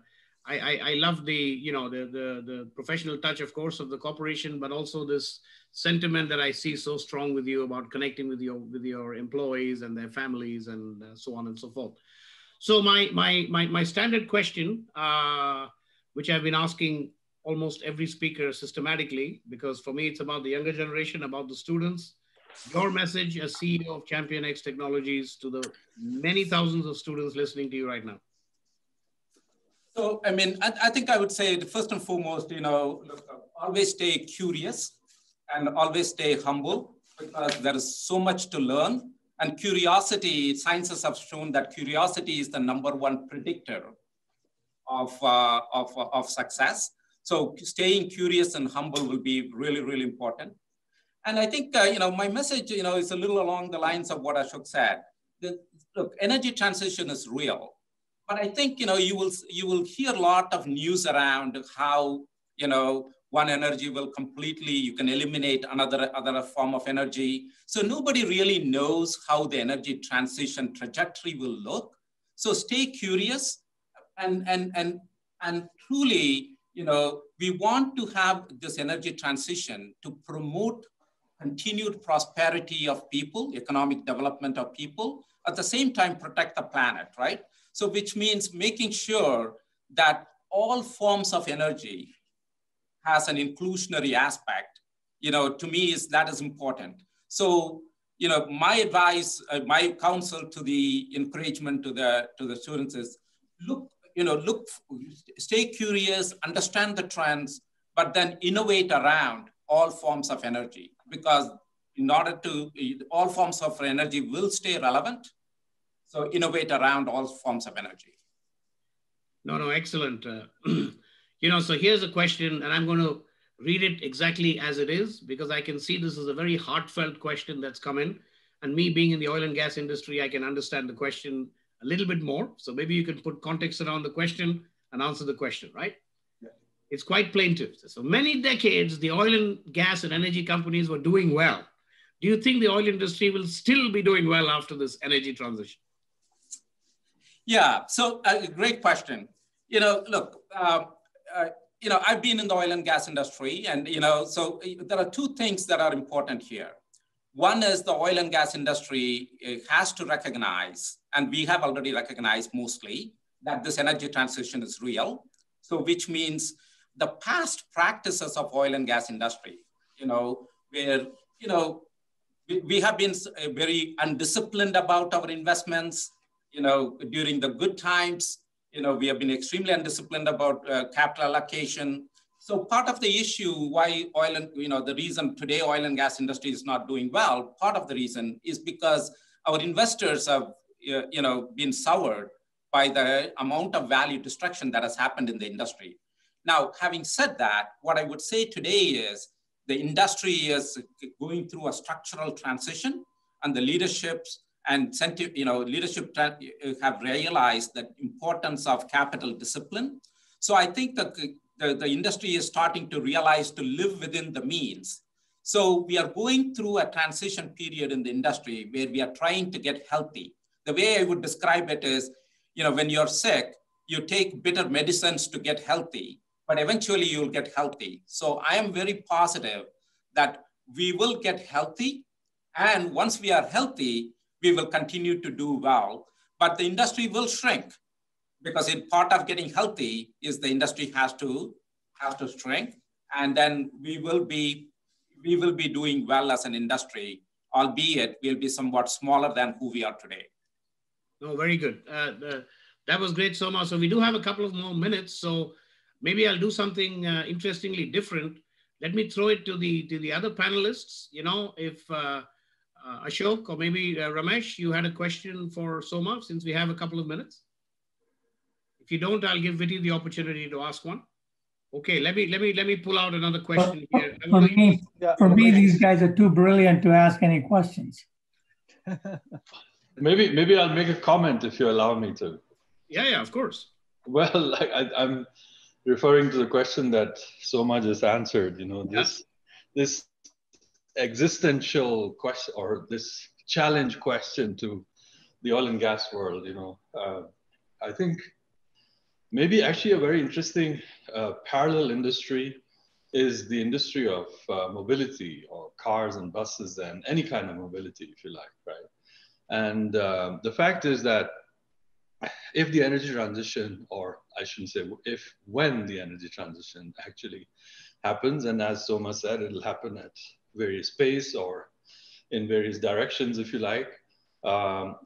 I, I, I love the you know the, the the professional touch, of course, of the corporation, but also this sentiment that I see so strong with you about connecting with your with your employees and their families and uh, so on and so forth. So my my my, my standard question, uh, which I've been asking almost every speaker systematically, because for me it's about the younger generation, about the students. Your message as CEO of ChampionX Technologies to the many thousands of students listening to you right now. So, I mean, I, I think I would say first and foremost, you know, always stay curious and always stay humble because there is so much to learn. And curiosity, sciences have shown that curiosity is the number one predictor of, uh, of, of success. So staying curious and humble will be really, really important. And I think, uh, you know, my message, you know, is a little along the lines of what Ashok said. The, look, energy transition is real, but I think, you know, you will, you will hear a lot of news around how, you know, one energy will completely, you can eliminate another, other form of energy. So nobody really knows how the energy transition trajectory will look. So stay curious and, and, and, and truly, you know, we want to have this energy transition to promote continued prosperity of people, economic development of people, at the same time protect the planet, right? So which means making sure that all forms of energy has an inclusionary aspect, you know, to me is that is important. So, you know, my advice, uh, my counsel to the encouragement to the to the students is look, you know, look, stay curious, understand the trends, but then innovate around all forms of energy because in order to all forms of energy will stay relevant. So innovate around all forms of energy. No, no, excellent. Uh, you know, so here's a question, and I'm going to read it exactly as it is because I can see this is a very heartfelt question that's come in. And me being in the oil and gas industry, I can understand the question a little bit more. So maybe you can put context around the question and answer the question, right? It's quite plaintive. So many decades, the oil and gas and energy companies were doing well. Do you think the oil industry will still be doing well after this energy transition? Yeah, so a uh, great question. You know, look, uh, uh, you know, I've been in the oil and gas industry, and you know, so uh, there are two things that are important here. One is the oil and gas industry has to recognize, and we have already recognized mostly, that this energy transition is real. So, which means the past practices of oil and gas industry, you know, where you know we, we have been uh, very undisciplined about our investments, you know, during the good times, you know, we have been extremely undisciplined about uh, capital allocation. So part of the issue why oil and, you know, the reason today oil and gas industry is not doing well, part of the reason is because our investors have, you know, been soured by the amount of value destruction that has happened in the industry. Now, having said that, what I would say today is the industry is going through a structural transition and the leaderships and you know, leadership have realized the importance of capital discipline. So I think that the, the industry is starting to realize to live within the means. So we are going through a transition period in the industry where we are trying to get healthy. The way I would describe it is, you know, when you're sick, you take bitter medicines to get healthy, but eventually you'll get healthy. So I am very positive that we will get healthy. And once we are healthy, we will continue to do well, but the industry will shrink because in part of getting healthy is the industry has to has to shrink, and then we will be we will be doing well as an industry, albeit we'll be somewhat smaller than who we are today. No, very good. Uh, uh, that was great, Soma. So we do have a couple of more minutes. So maybe I'll do something uh, interestingly different. Let me throw it to the to the other panelists. You know, if uh, uh, Ashok or maybe uh, Ramesh, you had a question for Soma since we have a couple of minutes. If you don't, I'll give Viti the opportunity to ask one. Okay, let me let me let me pull out another question for, here. for me, yeah, for me, these guys are too brilliant to ask any questions. maybe maybe I'll make a comment if you allow me to. Yeah, yeah, of course. Well, I, I'm referring to the question that Soma just answered. You know, this this existential question or this challenge question to the oil and gas world. You know, uh, I think maybe actually a very interesting uh, parallel industry is the industry of uh, mobility or cars and buses and any kind of mobility, if you like, right? And uh, the fact is that if the energy transition, or I shouldn't say if, when the energy transition actually happens, and as Soma said, it'll happen at various pace or in various directions, if you like, um,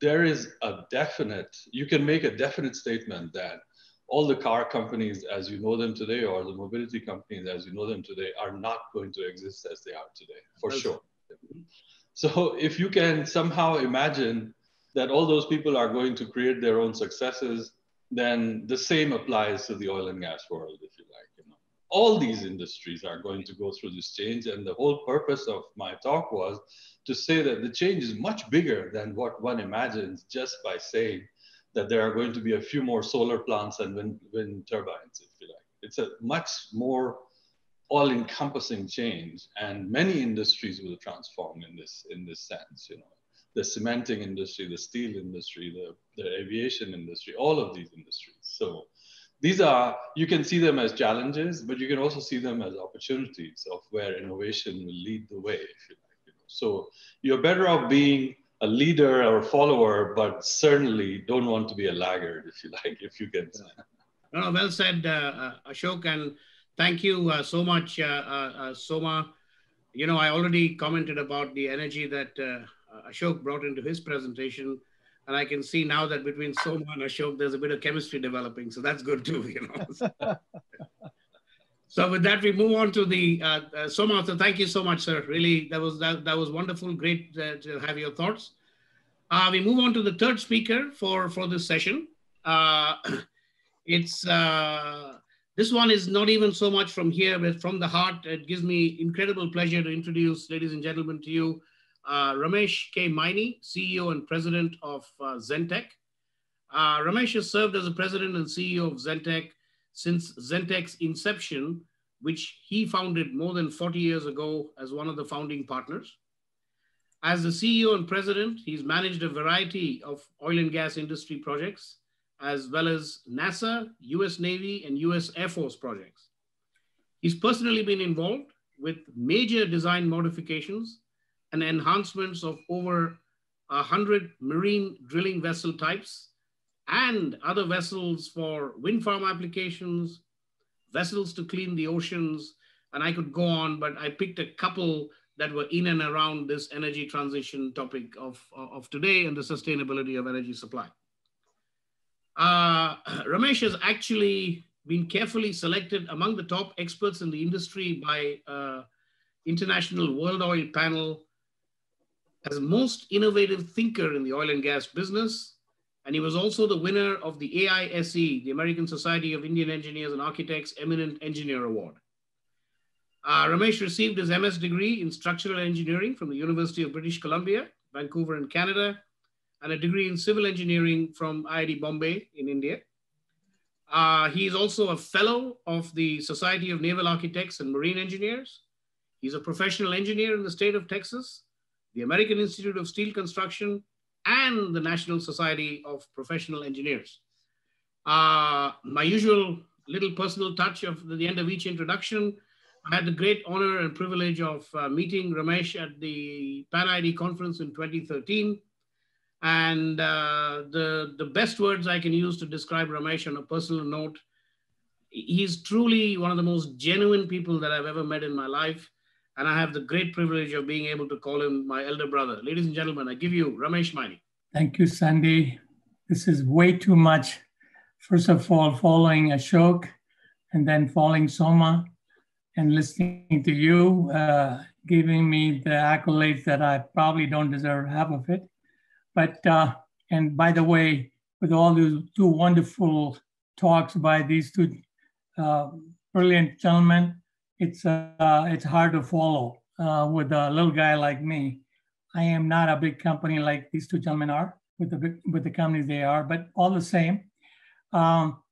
there is a definite, you can make a definite statement that all the car companies as you know them today or the mobility companies as you know them today are not going to exist as they are today, for sure. So if you can somehow imagine that all those people are going to create their own successes, then the same applies to the oil and gas world, if you like You know. all these industries are going to go through this change. And the whole purpose of my talk was to say that the change is much bigger than what one imagines just by saying that there are going to be a few more solar plants and wind, wind turbines, if you like. It's a much more all-encompassing change, and many industries will transform in this in this sense. You know, the cementing industry, the steel industry, the, the aviation industry, all of these industries. So these are, you can see them as challenges, but you can also see them as opportunities of where innovation will lead the way, if you like. You know? So you're better off being a leader or a follower, but certainly don't want to be a laggard, if you like, if you can. No, no well said, uh, uh, Ashok, and thank you uh, so much, uh, uh, uh, Soma. You know, I already commented about the energy that Ashok brought into his presentation. And I can see now that between Soma and Ashok, there's a bit of chemistry developing. So that's good too, you know. so with that, we move on to the uh, uh, Soma. So thank you so much, sir. Really, that was that, that was wonderful. Great uh, to have your thoughts. Uh, we move on to the third speaker for for this session. Uh, it's uh, this one is not even so much from here, but from the heart. It gives me incredible pleasure to introduce, ladies and gentlemen, to you uh, Ramesh K. Maini, CEO and President of uh, Zentech. Uh, Ramesh has served as the President and CEO of Zentech since Zentech's inception, which he founded more than 40 years ago as one of the founding partners. As the CEO and President, he's managed a variety of oil and gas industry projects, as well as NASA, US Navy, and US Air Force projects. He's personally been involved with major design modifications and enhancements of over 100 marine drilling vessel types and other vessels for wind farm applications, vessels to clean the oceans, and I could go on, but I picked a couple that were in and around this energy transition topic of, of today and the sustainability of energy supply. Uh, Ramesh has actually been carefully selected among the top experts in the industry by uh, International World Oil Panel as most innovative thinker in the oil and gas business. And he was also the winner of the AISE, the American Society of Indian Engineers and Architects Eminent Engineer Award. Uh, Ramesh received his MS degree in structural engineering from the University of British Columbia, Vancouver in Canada, and a degree in civil engineering from IIT Bombay in India. Uh, he is also a fellow of the Society of Naval Architects and Marine Engineers. He's a professional engineer in the state of Texas the American Institute of Steel Construction, and the National Society of Professional Engineers. Uh, my usual little personal touch of the end of each introduction, I had the great honor and privilege of uh, meeting Ramesh at the Pan IIT conference in 2013. And uh, the, the best words I can use to describe Ramesh on a personal note, he's truly one of the most genuine people that I've ever met in my life. And I have the great privilege of being able to call him my elder brother. Ladies and gentlemen, I give you Ramesh Maini. Thank you, Sandy. This is way too much. First of all, following Ashok and then following Soma and listening to you, uh, giving me the accolades that I probably don't deserve half of it. But, uh, and by the way, with all those two wonderful talks by these two uh, brilliant gentlemen, it's uh, it's hard to follow uh, with a little guy like me. I am not a big company like these two gentlemen are with the big, with the companies they are, but all the same, um,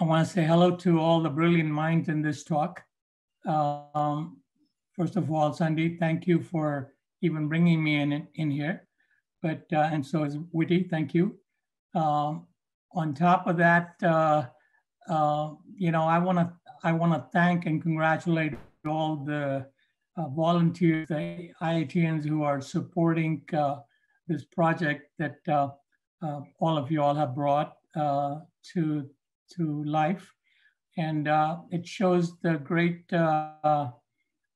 I want to say hello to all the brilliant minds in this talk. Um, first of all, Sandy, thank you for even bringing me in in here. But uh, and so is Witty, thank you. Um, on top of that, uh, uh, you know, I want to I want to thank and congratulate all the uh, volunteers, the IITians who are supporting uh, this project that uh, uh, all of you all have brought uh, to, to life. And it shows the great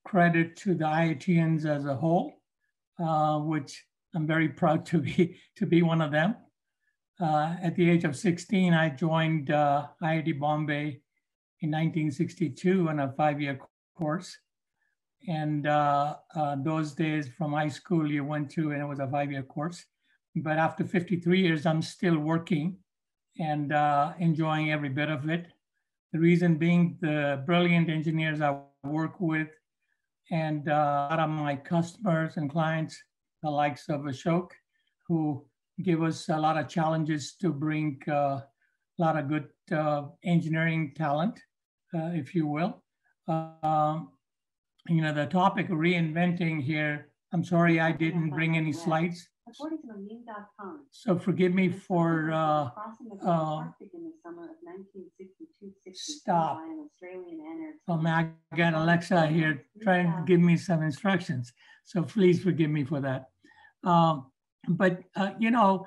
credit to the IITians as a whole, which I'm very proud to be, to be one of them. at the age of 16, I joined IIT Bombay in 1962 on a five-year course. And uh, uh, those days from high school you went to, and it was a five-year course. But after 53 years, I'm still working and uh, enjoying every bit of it. The reason being the brilliant engineers I work with and uh, a lot of my customers and clients, the likes of Ashok, who give us a lot of challenges to bring uh, a lot of good engineering talent uh, if you will. Um, you know, the topic of reinventing here, I'm sorry I didn't bring any slides. According to the meme.com. So forgive me for uh, uh, stop. Oh, I got Alexa here trying to give me some instructions. So please forgive me for that. Um, but, uh, you know,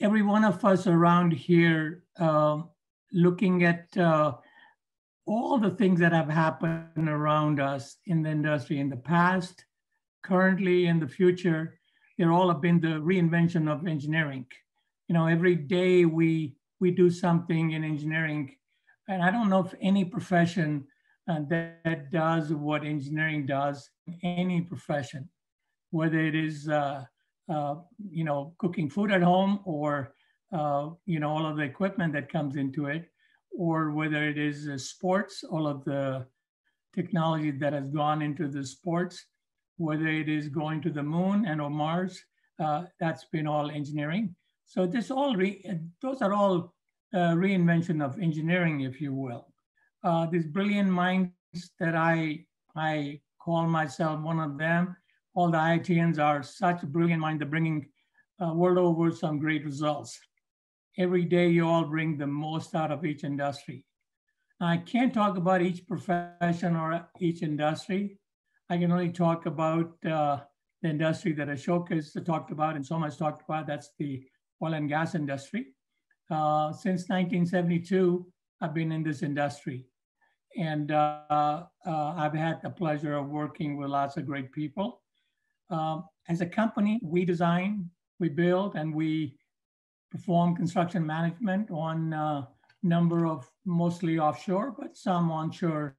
every one of us around here uh, looking at uh, all the things that have happened around us in the industry in the past, currently, in the future, they're all have been the reinvention of engineering. You know, every day we we do something in engineering, and I don't know if any profession uh, that, that, does what engineering does, any profession, whether it is uh, uh, you know cooking food at home or uh, you know all of the equipment that comes into it, or whether it is uh, sports, all of the technology that has gone into the sports, whether it is going to the moon and or Mars, uh, that's been all engineering. So this all re- those are all uh, reinvention of engineering, if you will. Uh, these brilliant minds that I I call myself one of them. All the IITians are such brilliant minds. They're bringing uh, world over some great results every day you all bring the most out of each industry. I can't talk about each profession or each industry. I can only talk about uh, the industry that Ashok has talked about and Soma talked about. That's the oil and gas industry. Uh, since 1972, I've been in this industry. And uh, uh, I've had the pleasure of working with lots of great people. Um, as a company, we design, we build, and we perform construction management on a number of mostly offshore, but some onshore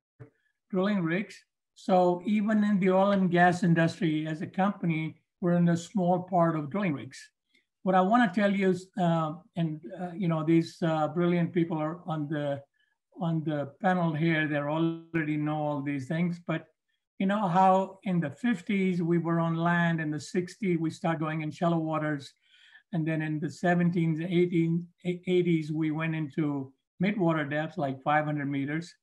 drilling rigs. So even in the oil and gas industry as a company, we're in a small part of drilling rigs. What I want to tell you is, uh, and uh, you know, these uh, brilliant people are on the on the panel here. They already know all these things, but you know how in the 50s we were on land, in the 60s we start going in shallow waters, and then in the 17s, 18, 80s, we went into mid-water depths, like 500 meters.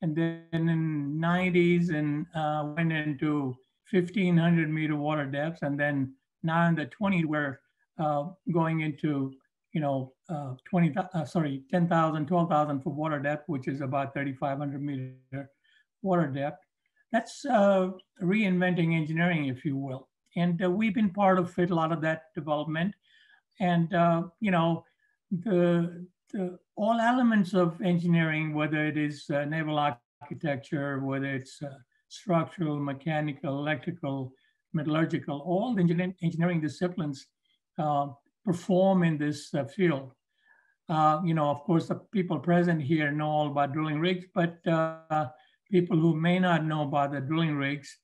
And then in 90s and uh, went into 1500 meter water depths. And then now in the 20s, we're uh, going into, you know, uh, 20, uh, sorry, 10,000, 12,000 foot water depth, which is about 3,500 meter water depth. That's uh, reinventing engineering, if you will. And uh, we've been part of it, a lot of that development. And, uh, you know, the, the, all elements of engineering, whether it is uh, naval architecture, whether it's uh, structural, mechanical, electrical, metallurgical, all the engineering disciplines uh, perform in this uh, field. Uh, you know, of course, the people present here know all about drilling rigs, but people who may not know about the drilling rigs,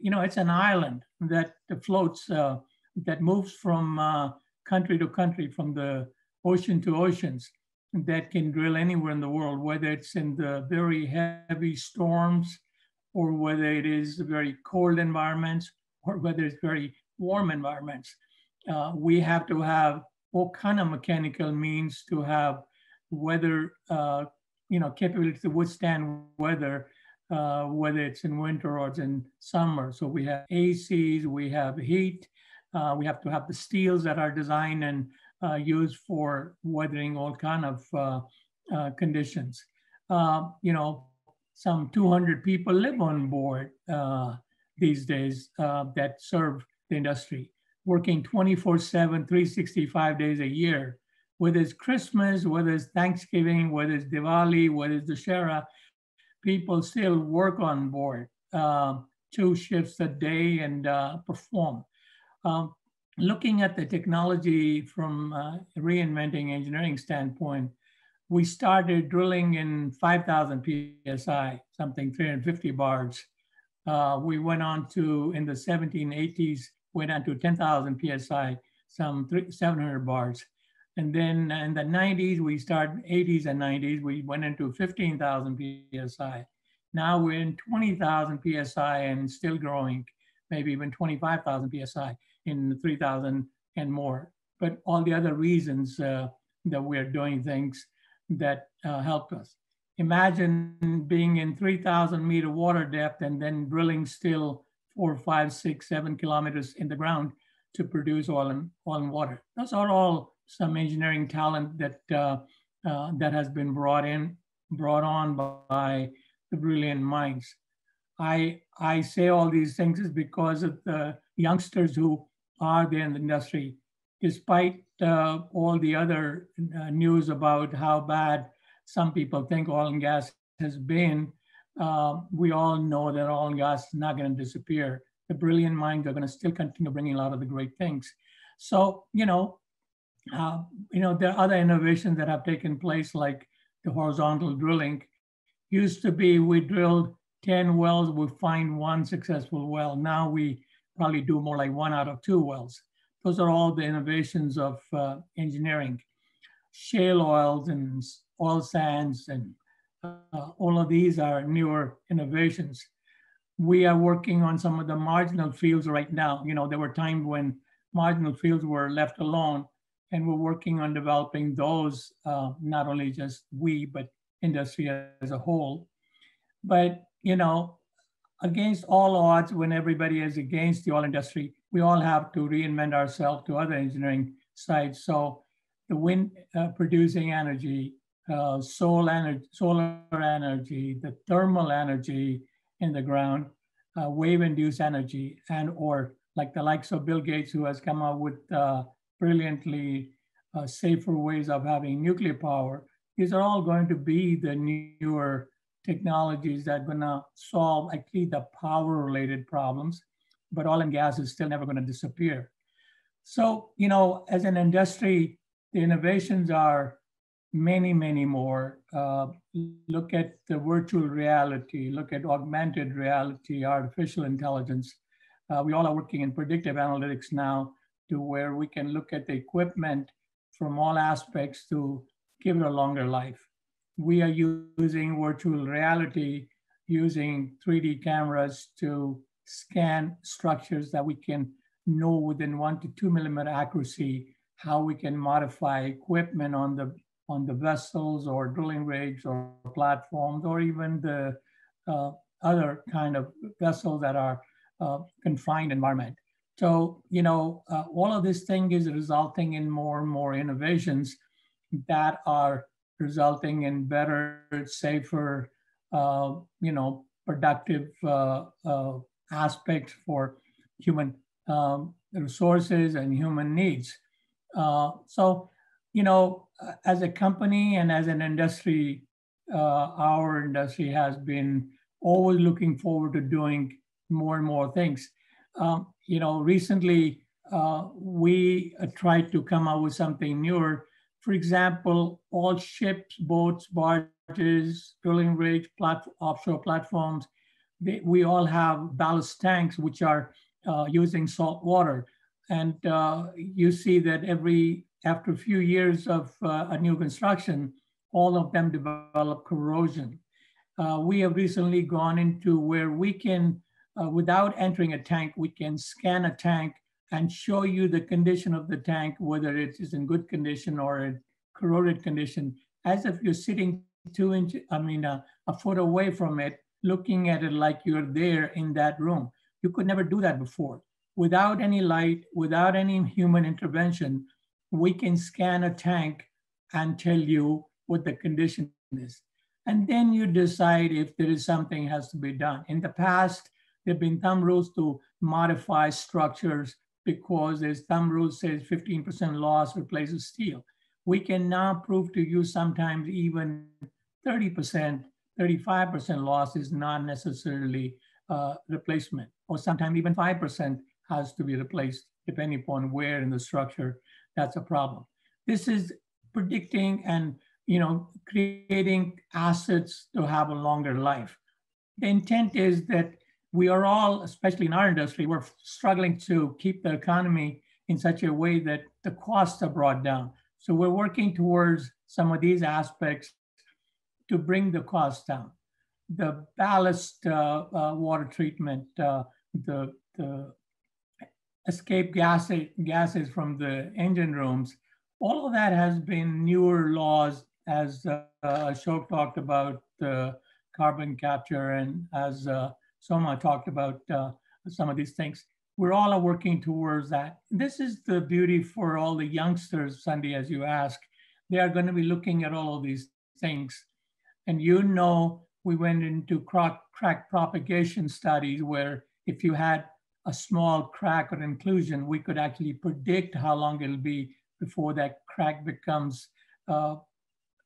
you know, it's an island that floats, that moves from country to country, from the ocean to oceans, that can drill anywhere in the world, whether it's in the very heavy storms or whether it is very cold environments or whether it's very warm environments. Uh, we have to have all kind of mechanical means to have weather, uh, you know, capability to withstand weather, uh, whether it's in winter or it's in summer. So we have ACs, we have heat, uh, we have to have the steels that are designed and uh, used for weathering all kind of uh, uh conditions. Uh, you know, some 200 people live on board uh, these days that serve the industry, working 24 7, 365 days a year. Whether it's Christmas, whether it's Thanksgiving, whether it's Diwali, whether it's Dussehra, people still work on board two shifts a day and perform. Um, looking at the technology from uh, reinventing engineering standpoint, we started drilling in 5,000 PSI, something 350 bars. Uh, we went on to, in the 1780s, went on to 10,000 PSI, some 700 bars. And then in the 90s, we started 80s and 90s, we went into 15,000 PSI. Now we're in 20,000 PSI and still growing, maybe even 25,000 PSI in 3000 and more. But all the other reasons uh, that we're doing things that uh, help us. Imagine being in 3000 meter water depth and then drilling still four, five, six, seven kilometers in the ground to produce oil and, oil and water. Those are all some engineering talent that, uh, uh that has been brought in brought on by the brilliant minds. I, I say all these things is because of the youngsters who are there in the industry, despite uh, all the other uh, news about how bad some people think oil and gas has been, uh, we all know that oil and gas is not going to disappear. The brilliant minds are going to still continue bringing a lot of the great things. So, you know, uh, you know, there are other innovations that have taken place, like the horizontal drilling. Used to be we drilled 10 wells, we find one successful well. Now we probably do more like one out of two wells. Those are all the innovations of uh, engineering. Shale oils and oil sands and uh, all of these are newer innovations. We are working on some of the marginal fields right now. You know, there were times when marginal fields were left alone and we're working on developing those, uh, not only just we, but industry as a whole. But, you know, against all odds, when everybody is against the oil industry, we all have to reinvent ourselves to other engineering sites. So the wind uh, producing energy, uh, solar, energy, solar energy, the thermal energy in the ground, uh, wave-induced energy, and or like the likes of Bill Gates, who has come up with uh, brilliantly uh, safer ways of having nuclear power. These are all going to be the newer technologies that are going to solve actually the power-related problems, but oil and gas is still never going to disappear. So, you know, as an industry, the innovations are many, many more. Uh, look at the virtual reality, look at augmented reality, artificial intelligence. Uh, we all are working in predictive analytics now to where we can look at the equipment from all aspects to give it a longer life. We are using virtual reality, using 3D cameras to scan structures that we can know within one to two millimeter accuracy how we can modify equipment on the on the vessels or drilling rigs or platforms or even the uh, other kind of vessels that are uh, confined environment. So, you know, uh, all of this thing is resulting in more and more innovations that are resulting in better, safer, uh, you know, productive uh, uh, aspects for human um, resources and human needs. so you know, as a company and as an industry, uh, our industry has been always looking forward to doing more and more things. Um, you know, recently uh, we uh, tried to come up with something newer. For example, all ships, boats, barges, drilling rigs, plat offshore platforms, they, we all have ballast tanks which are uh, using salt water. And uh, you see that every after a few years of uh, a new construction, all of them develop corrosion. Uh, we have recently gone into where we can, uh, without entering a tank, we can scan a tank and show you the condition of the tank, whether it is in good condition or in corroded condition, as if you're sitting two inch, I mean, uh, a foot away from it, looking at it like you're there in that room. You could never do that before. Without any light, without any human intervention, we can scan a tank and tell you what the condition is. And then you decide if there is something has to be done. In the past, there have been some rules to modify structures because there's thumb rule says 15% loss replaces steel. We can now prove to you sometimes even 30%, 35% loss is not necessarily uh, replacement, or sometimes even 5% has to be replaced depending upon where in the structure that's a problem. This is predicting and you know creating assets to have a longer life. The intent is that we are all, especially in our industry, we're struggling to keep the economy in such a way that the costs are brought down. So we're working towards some of these aspects to bring the costs down. The ballast uh, uh, water treatment, uh, the, the escape gases, gases from the engine rooms. All of that has been newer laws, as uh, Ashok talked about uh, carbon capture, and as uh, Soma talked about uh, some of these things. We're all working towards that. This is the beauty for all the youngsters, Sandy, as you ask. They are going to be looking at all of these things. And you know, we went into crack, crack propagation studies where if you had a small crack or inclusion, we could actually predict how long it'll be before that crack becomes uh,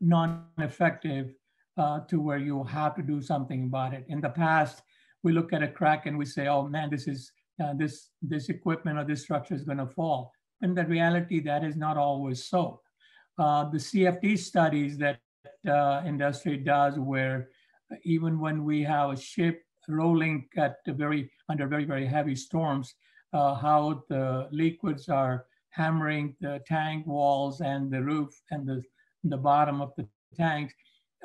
non-effective uh, to where you have to do something about it. In the past, we look at a crack and we say, "Oh man, this is uh, this this equipment or this structure is going to fall." In the reality, that is not always so. Uh, the CFD studies that uh, industry does, where even when we have a ship rolling at very under very very heavy storms, uh, how the liquids are hammering the tank walls and the roof and the the bottom of the tanks,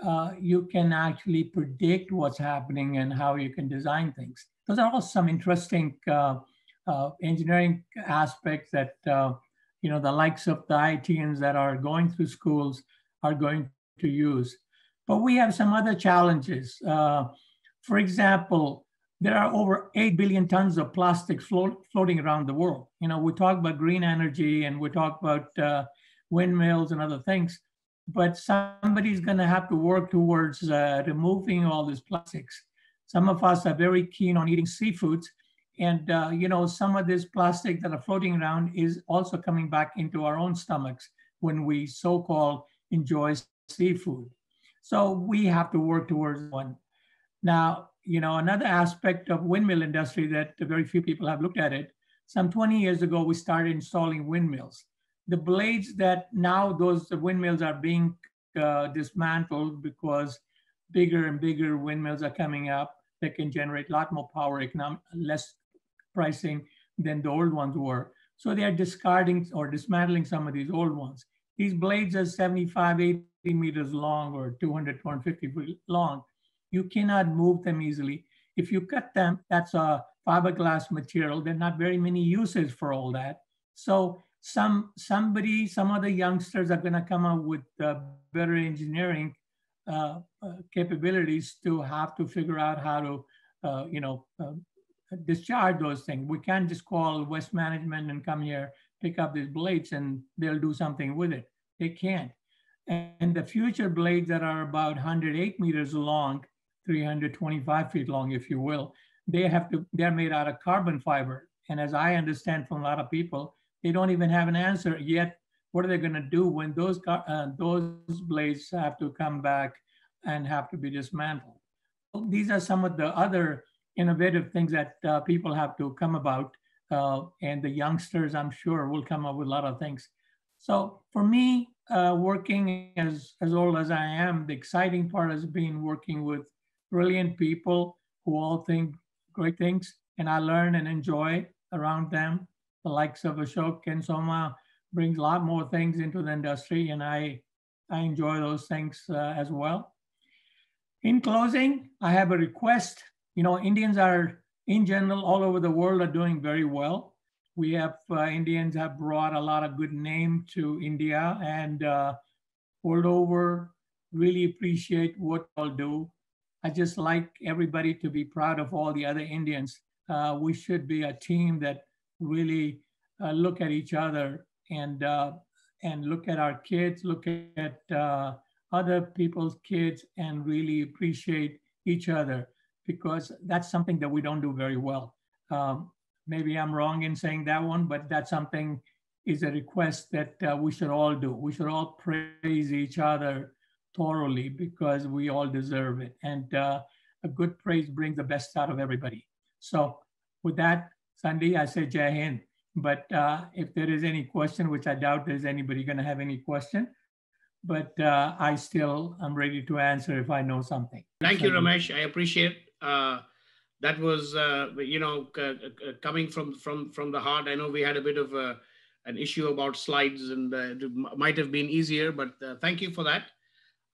uh, you can actually predict what's happening and how you can design things. Those are all some interesting uh, uh, engineering aspects that uh, you know the likes of the IITians that are going through schools are going to use. But we have some other challenges. Uh, for example, there are over 8 billion tons of plastic float, floating around the world. You know, we talk about green energy and we talk about windmills and other things, but somebody's going to have to work towards uh, removing all these plastics. Some of us are very keen on eating seafoods, and uh, you know some of this plastic that are floating around is also coming back into our own stomachs when we so-called enjoy seafood. So we have to work towards one. Now, you know, another aspect of windmill industry that very few people have looked at it. Some 20 years ago, we started installing windmills the blades that now those windmills are being uh, dismantled because bigger and bigger windmills are coming up that can generate a lot more power, economic, less pricing than the old ones were. So they are discarding or dismantling some of these old ones. These blades are 75, 80 meters long or 200, 250 feet long. You cannot move them easily. If you cut them, that's a fiberglass material. There are not very many uses for all that. So some somebody, some other youngsters are going to come up with uh, better engineering uh, uh, capabilities to have to figure out how to, uh, you know, um, discharge those things. We can't just call Waste Management and come here, pick up these blades, and they'll do something with it. They can't. And the future blades that are about 108 meters long, 325 feet long, if you will, they have to, they're made out of carbon fiber. And as I understand from a lot of people, they don't even have an answer yet. What are they going to do when those uh, those blades have to come back and have to be dismantled? These are some of the other innovative things that uh, people have to come about, uh, and the youngsters, I'm sure, will come up with a lot of things. So for me, uh, working as as old as I am, the exciting part has been working with brilliant people who all think great things, and I learn and enjoy around them the likes of Ashok and Soma brings a lot more things into the industry, and I, I enjoy those things uh, as well. In closing, I have a request. You know, Indians are, in general, all over the world are doing very well. We have, uh, Indians have brought a lot of good name to India and uh, world over, really appreciate what all do. I just like everybody to be proud of all the other Indians. Uh, we should be a team that really uh, look at each other and uh, and look at our kids, look at uh, other people's kids, and really appreciate each other because that's something that we don't do very well. Um, maybe I'm wrong in saying that one, but that's something is a request that uh, we should all do. We should all praise each other thoroughly because we all deserve it. And uh, a good praise brings the best out of everybody. So with that, Sandy, I say Jai Hind. But uh, if there is any question, which I doubt there's anybody going to have any question, but uh, I still am ready to answer if I know something. Thank you, Ramesh. I appreciate uh, that was uh, you know uh, coming from from from the heart. I know we had a bit of a, an issue about slides, and uh, it might have been easier, but thank you for that.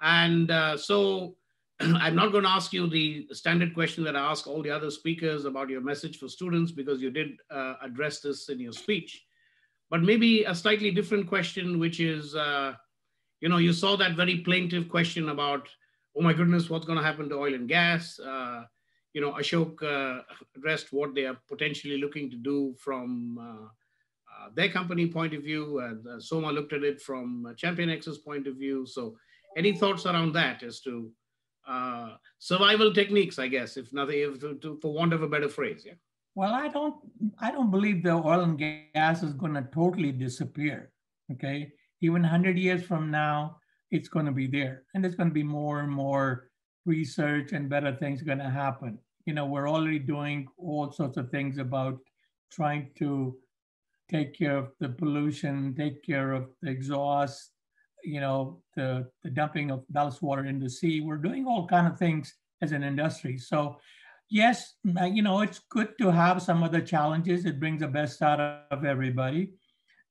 And so I'm not going to ask you the standard question that I ask all the other speakers about your message for students because you did uh, address this in your speech. But maybe a slightly different question, which is, uh, you know, you saw that very plaintive question about, oh my goodness, what's going to happen to oil and gas? Uh, you know, Ashok uh, addressed what they are potentially looking to do from uh, uh, their company point of view, and Soma looked at it from ChampionX's point of view. So, any thoughts around that as to uh, survival techniques, I guess, if nothing, if, to, for want of a better phrase. Yeah. Well, I don't, I don't believe the oil and gas is going to totally disappear. Okay, even 100 years from now, it's going to be there, and there's going to be more and more research and better things going to happen. You know, we're already doing all sorts of things about trying to take care of the pollution, take care of the exhaust, you know, the, the dumping of ballast water in the sea. We're doing all kind of things as an industry. So yes, you know, it's good to have some of the challenges. It brings the best out of everybody.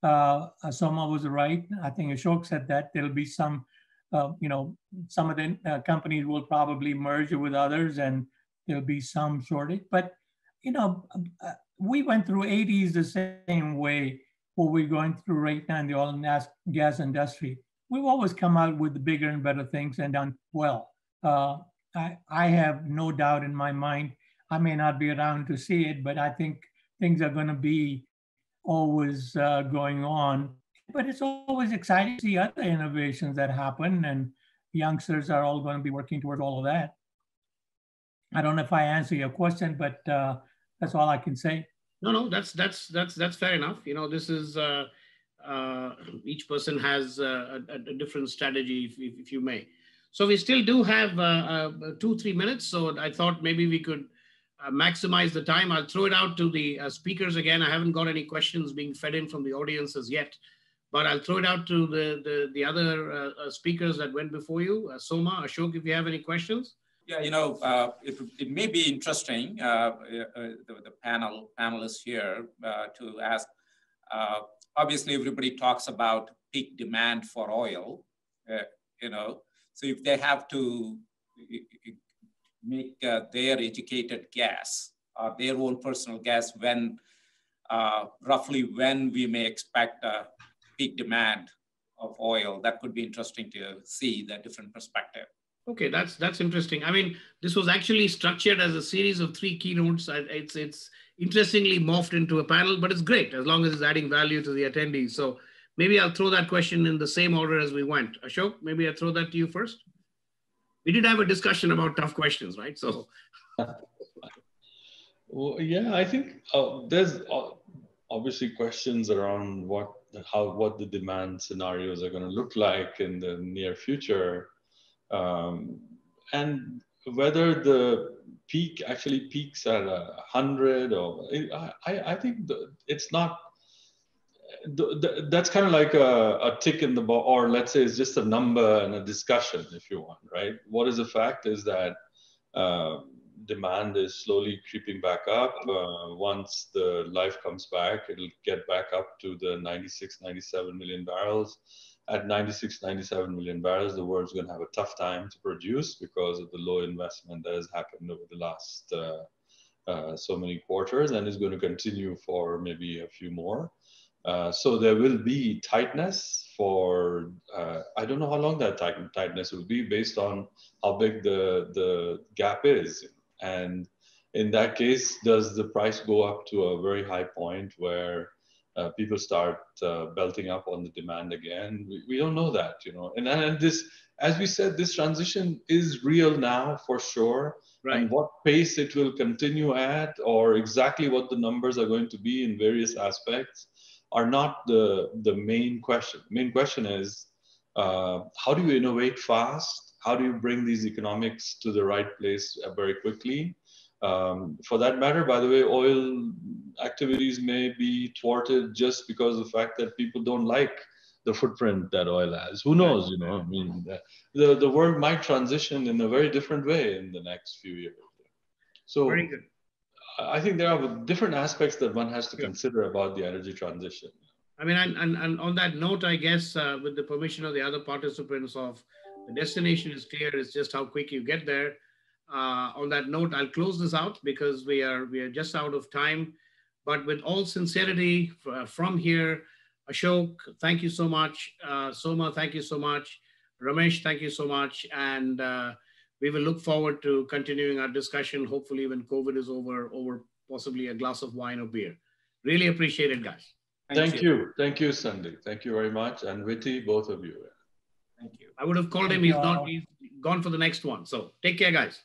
Uh, Soma was right. I think Ashok said that there'll be some, uh, you know, some of the uh, companies will probably merge with others and there'll be some shortage. But, you know, uh, we went through 80s the same way what we're going through right now in the oil and gas industry. We've always come out with the bigger and better things and done well. Uh, I, I have no doubt in my mind, I may not be around to see it, but I think things are going to be always uh, going on. But it's always exciting to see other innovations that happen, and youngsters are all going to be working towards all of that. I don't know if I answer your question, but uh, that's all I can say. No, no, that's that's that's that's fair enough. You know, this is uh, uh, each person has a, a, a different strategy, if, if, if, you may. So we still do have uh, uh, two, three minutes. So I thought maybe we could uh, maximize the time. I'll throw it out to the uh, speakers again. I haven't got any questions being fed in from the audiences yet, but I'll throw it out to the, the, the other uh, speakers that went before you. Soma, Ashok, if you have any questions. Yeah, you know, uh, it, it may be interesting, uh, uh, the, the, panel panelists here, to ask. Obviously, everybody talks about peak demand for oil, you know, so if they have to make uh, their educated guess, uh, their own personal guess when, uh, roughly when we may expect a peak demand of oil, that could be interesting to see the different perspective. Okay, that's that's interesting. I mean, this was actually structured as a series of three keynotes. It's it's interestingly morphed into a panel, but it's great as long as it's adding value to the attendees. So maybe I'll throw that question in the same order as we went. Ashok, maybe I'll throw that to you first. We did have a discussion about tough questions, right? So. well, yeah, I think uh, there's uh, obviously questions around what how what the demand scenarios are going to look like in the near future, um, and whether the peak actually peaks at a hundred or I, I think the, it's not the, that's kind of like a, a tick in the ball, or let's say it's just a number and a discussion, if you want, right? What is the fact is that uh, demand is slowly creeping back up. Uh, once the life comes back, it'll get back up to the 96, 97 million barrels. At 96, 97 million barrels, the world's going to have a tough time to produce because of the low investment that has happened over the last uh, uh so many quarters and is going to continue for maybe a few more. Uh, so there will be tightness for uh, I don't know how long that tight, tightness will be based on how big the the gap is, and in that case, does the price go up to a very high point where uh, people start uh, belting up on the demand again? We, we don't know that, you know, and and this as we said, this transition is real now for sure. Right. And what pace it will continue at, or exactly what the numbers are going to be in various aspects, are not the, the main question. The main question is uh, how do you innovate fast? How do you bring these economics to the right place uh, very quickly? Um, for that matter, by the way, oil activities may be thwarted just because of the fact that people don't like the footprint that oil has. Who knows? You know, I mean, the, the world might transition in a very different way in the next few years. So, very good. I think there are different aspects that one has to consider about the energy transition. I mean, and, and, and on that note, I guess uh, with the permission of the other participants of the destination is clear, it's just how quick you get there. Uh, on that note, I'll close this out because we are, we are just out of time. But with all sincerity uh, from here, Ashok, thank you so much. Uh, Soma, thank you so much. Ramesh, thank you so much. And uh, we will look forward to continuing our discussion, hopefully when COVID is over, over possibly a glass of wine or beer. Really appreciate it, guys. Thank, Thank you. you. Thank you, Sandy. Thank you very much. And Witty, both of you. Thank you. I would have called Thank him. He's not. He's gone for the next one. So take care, guys.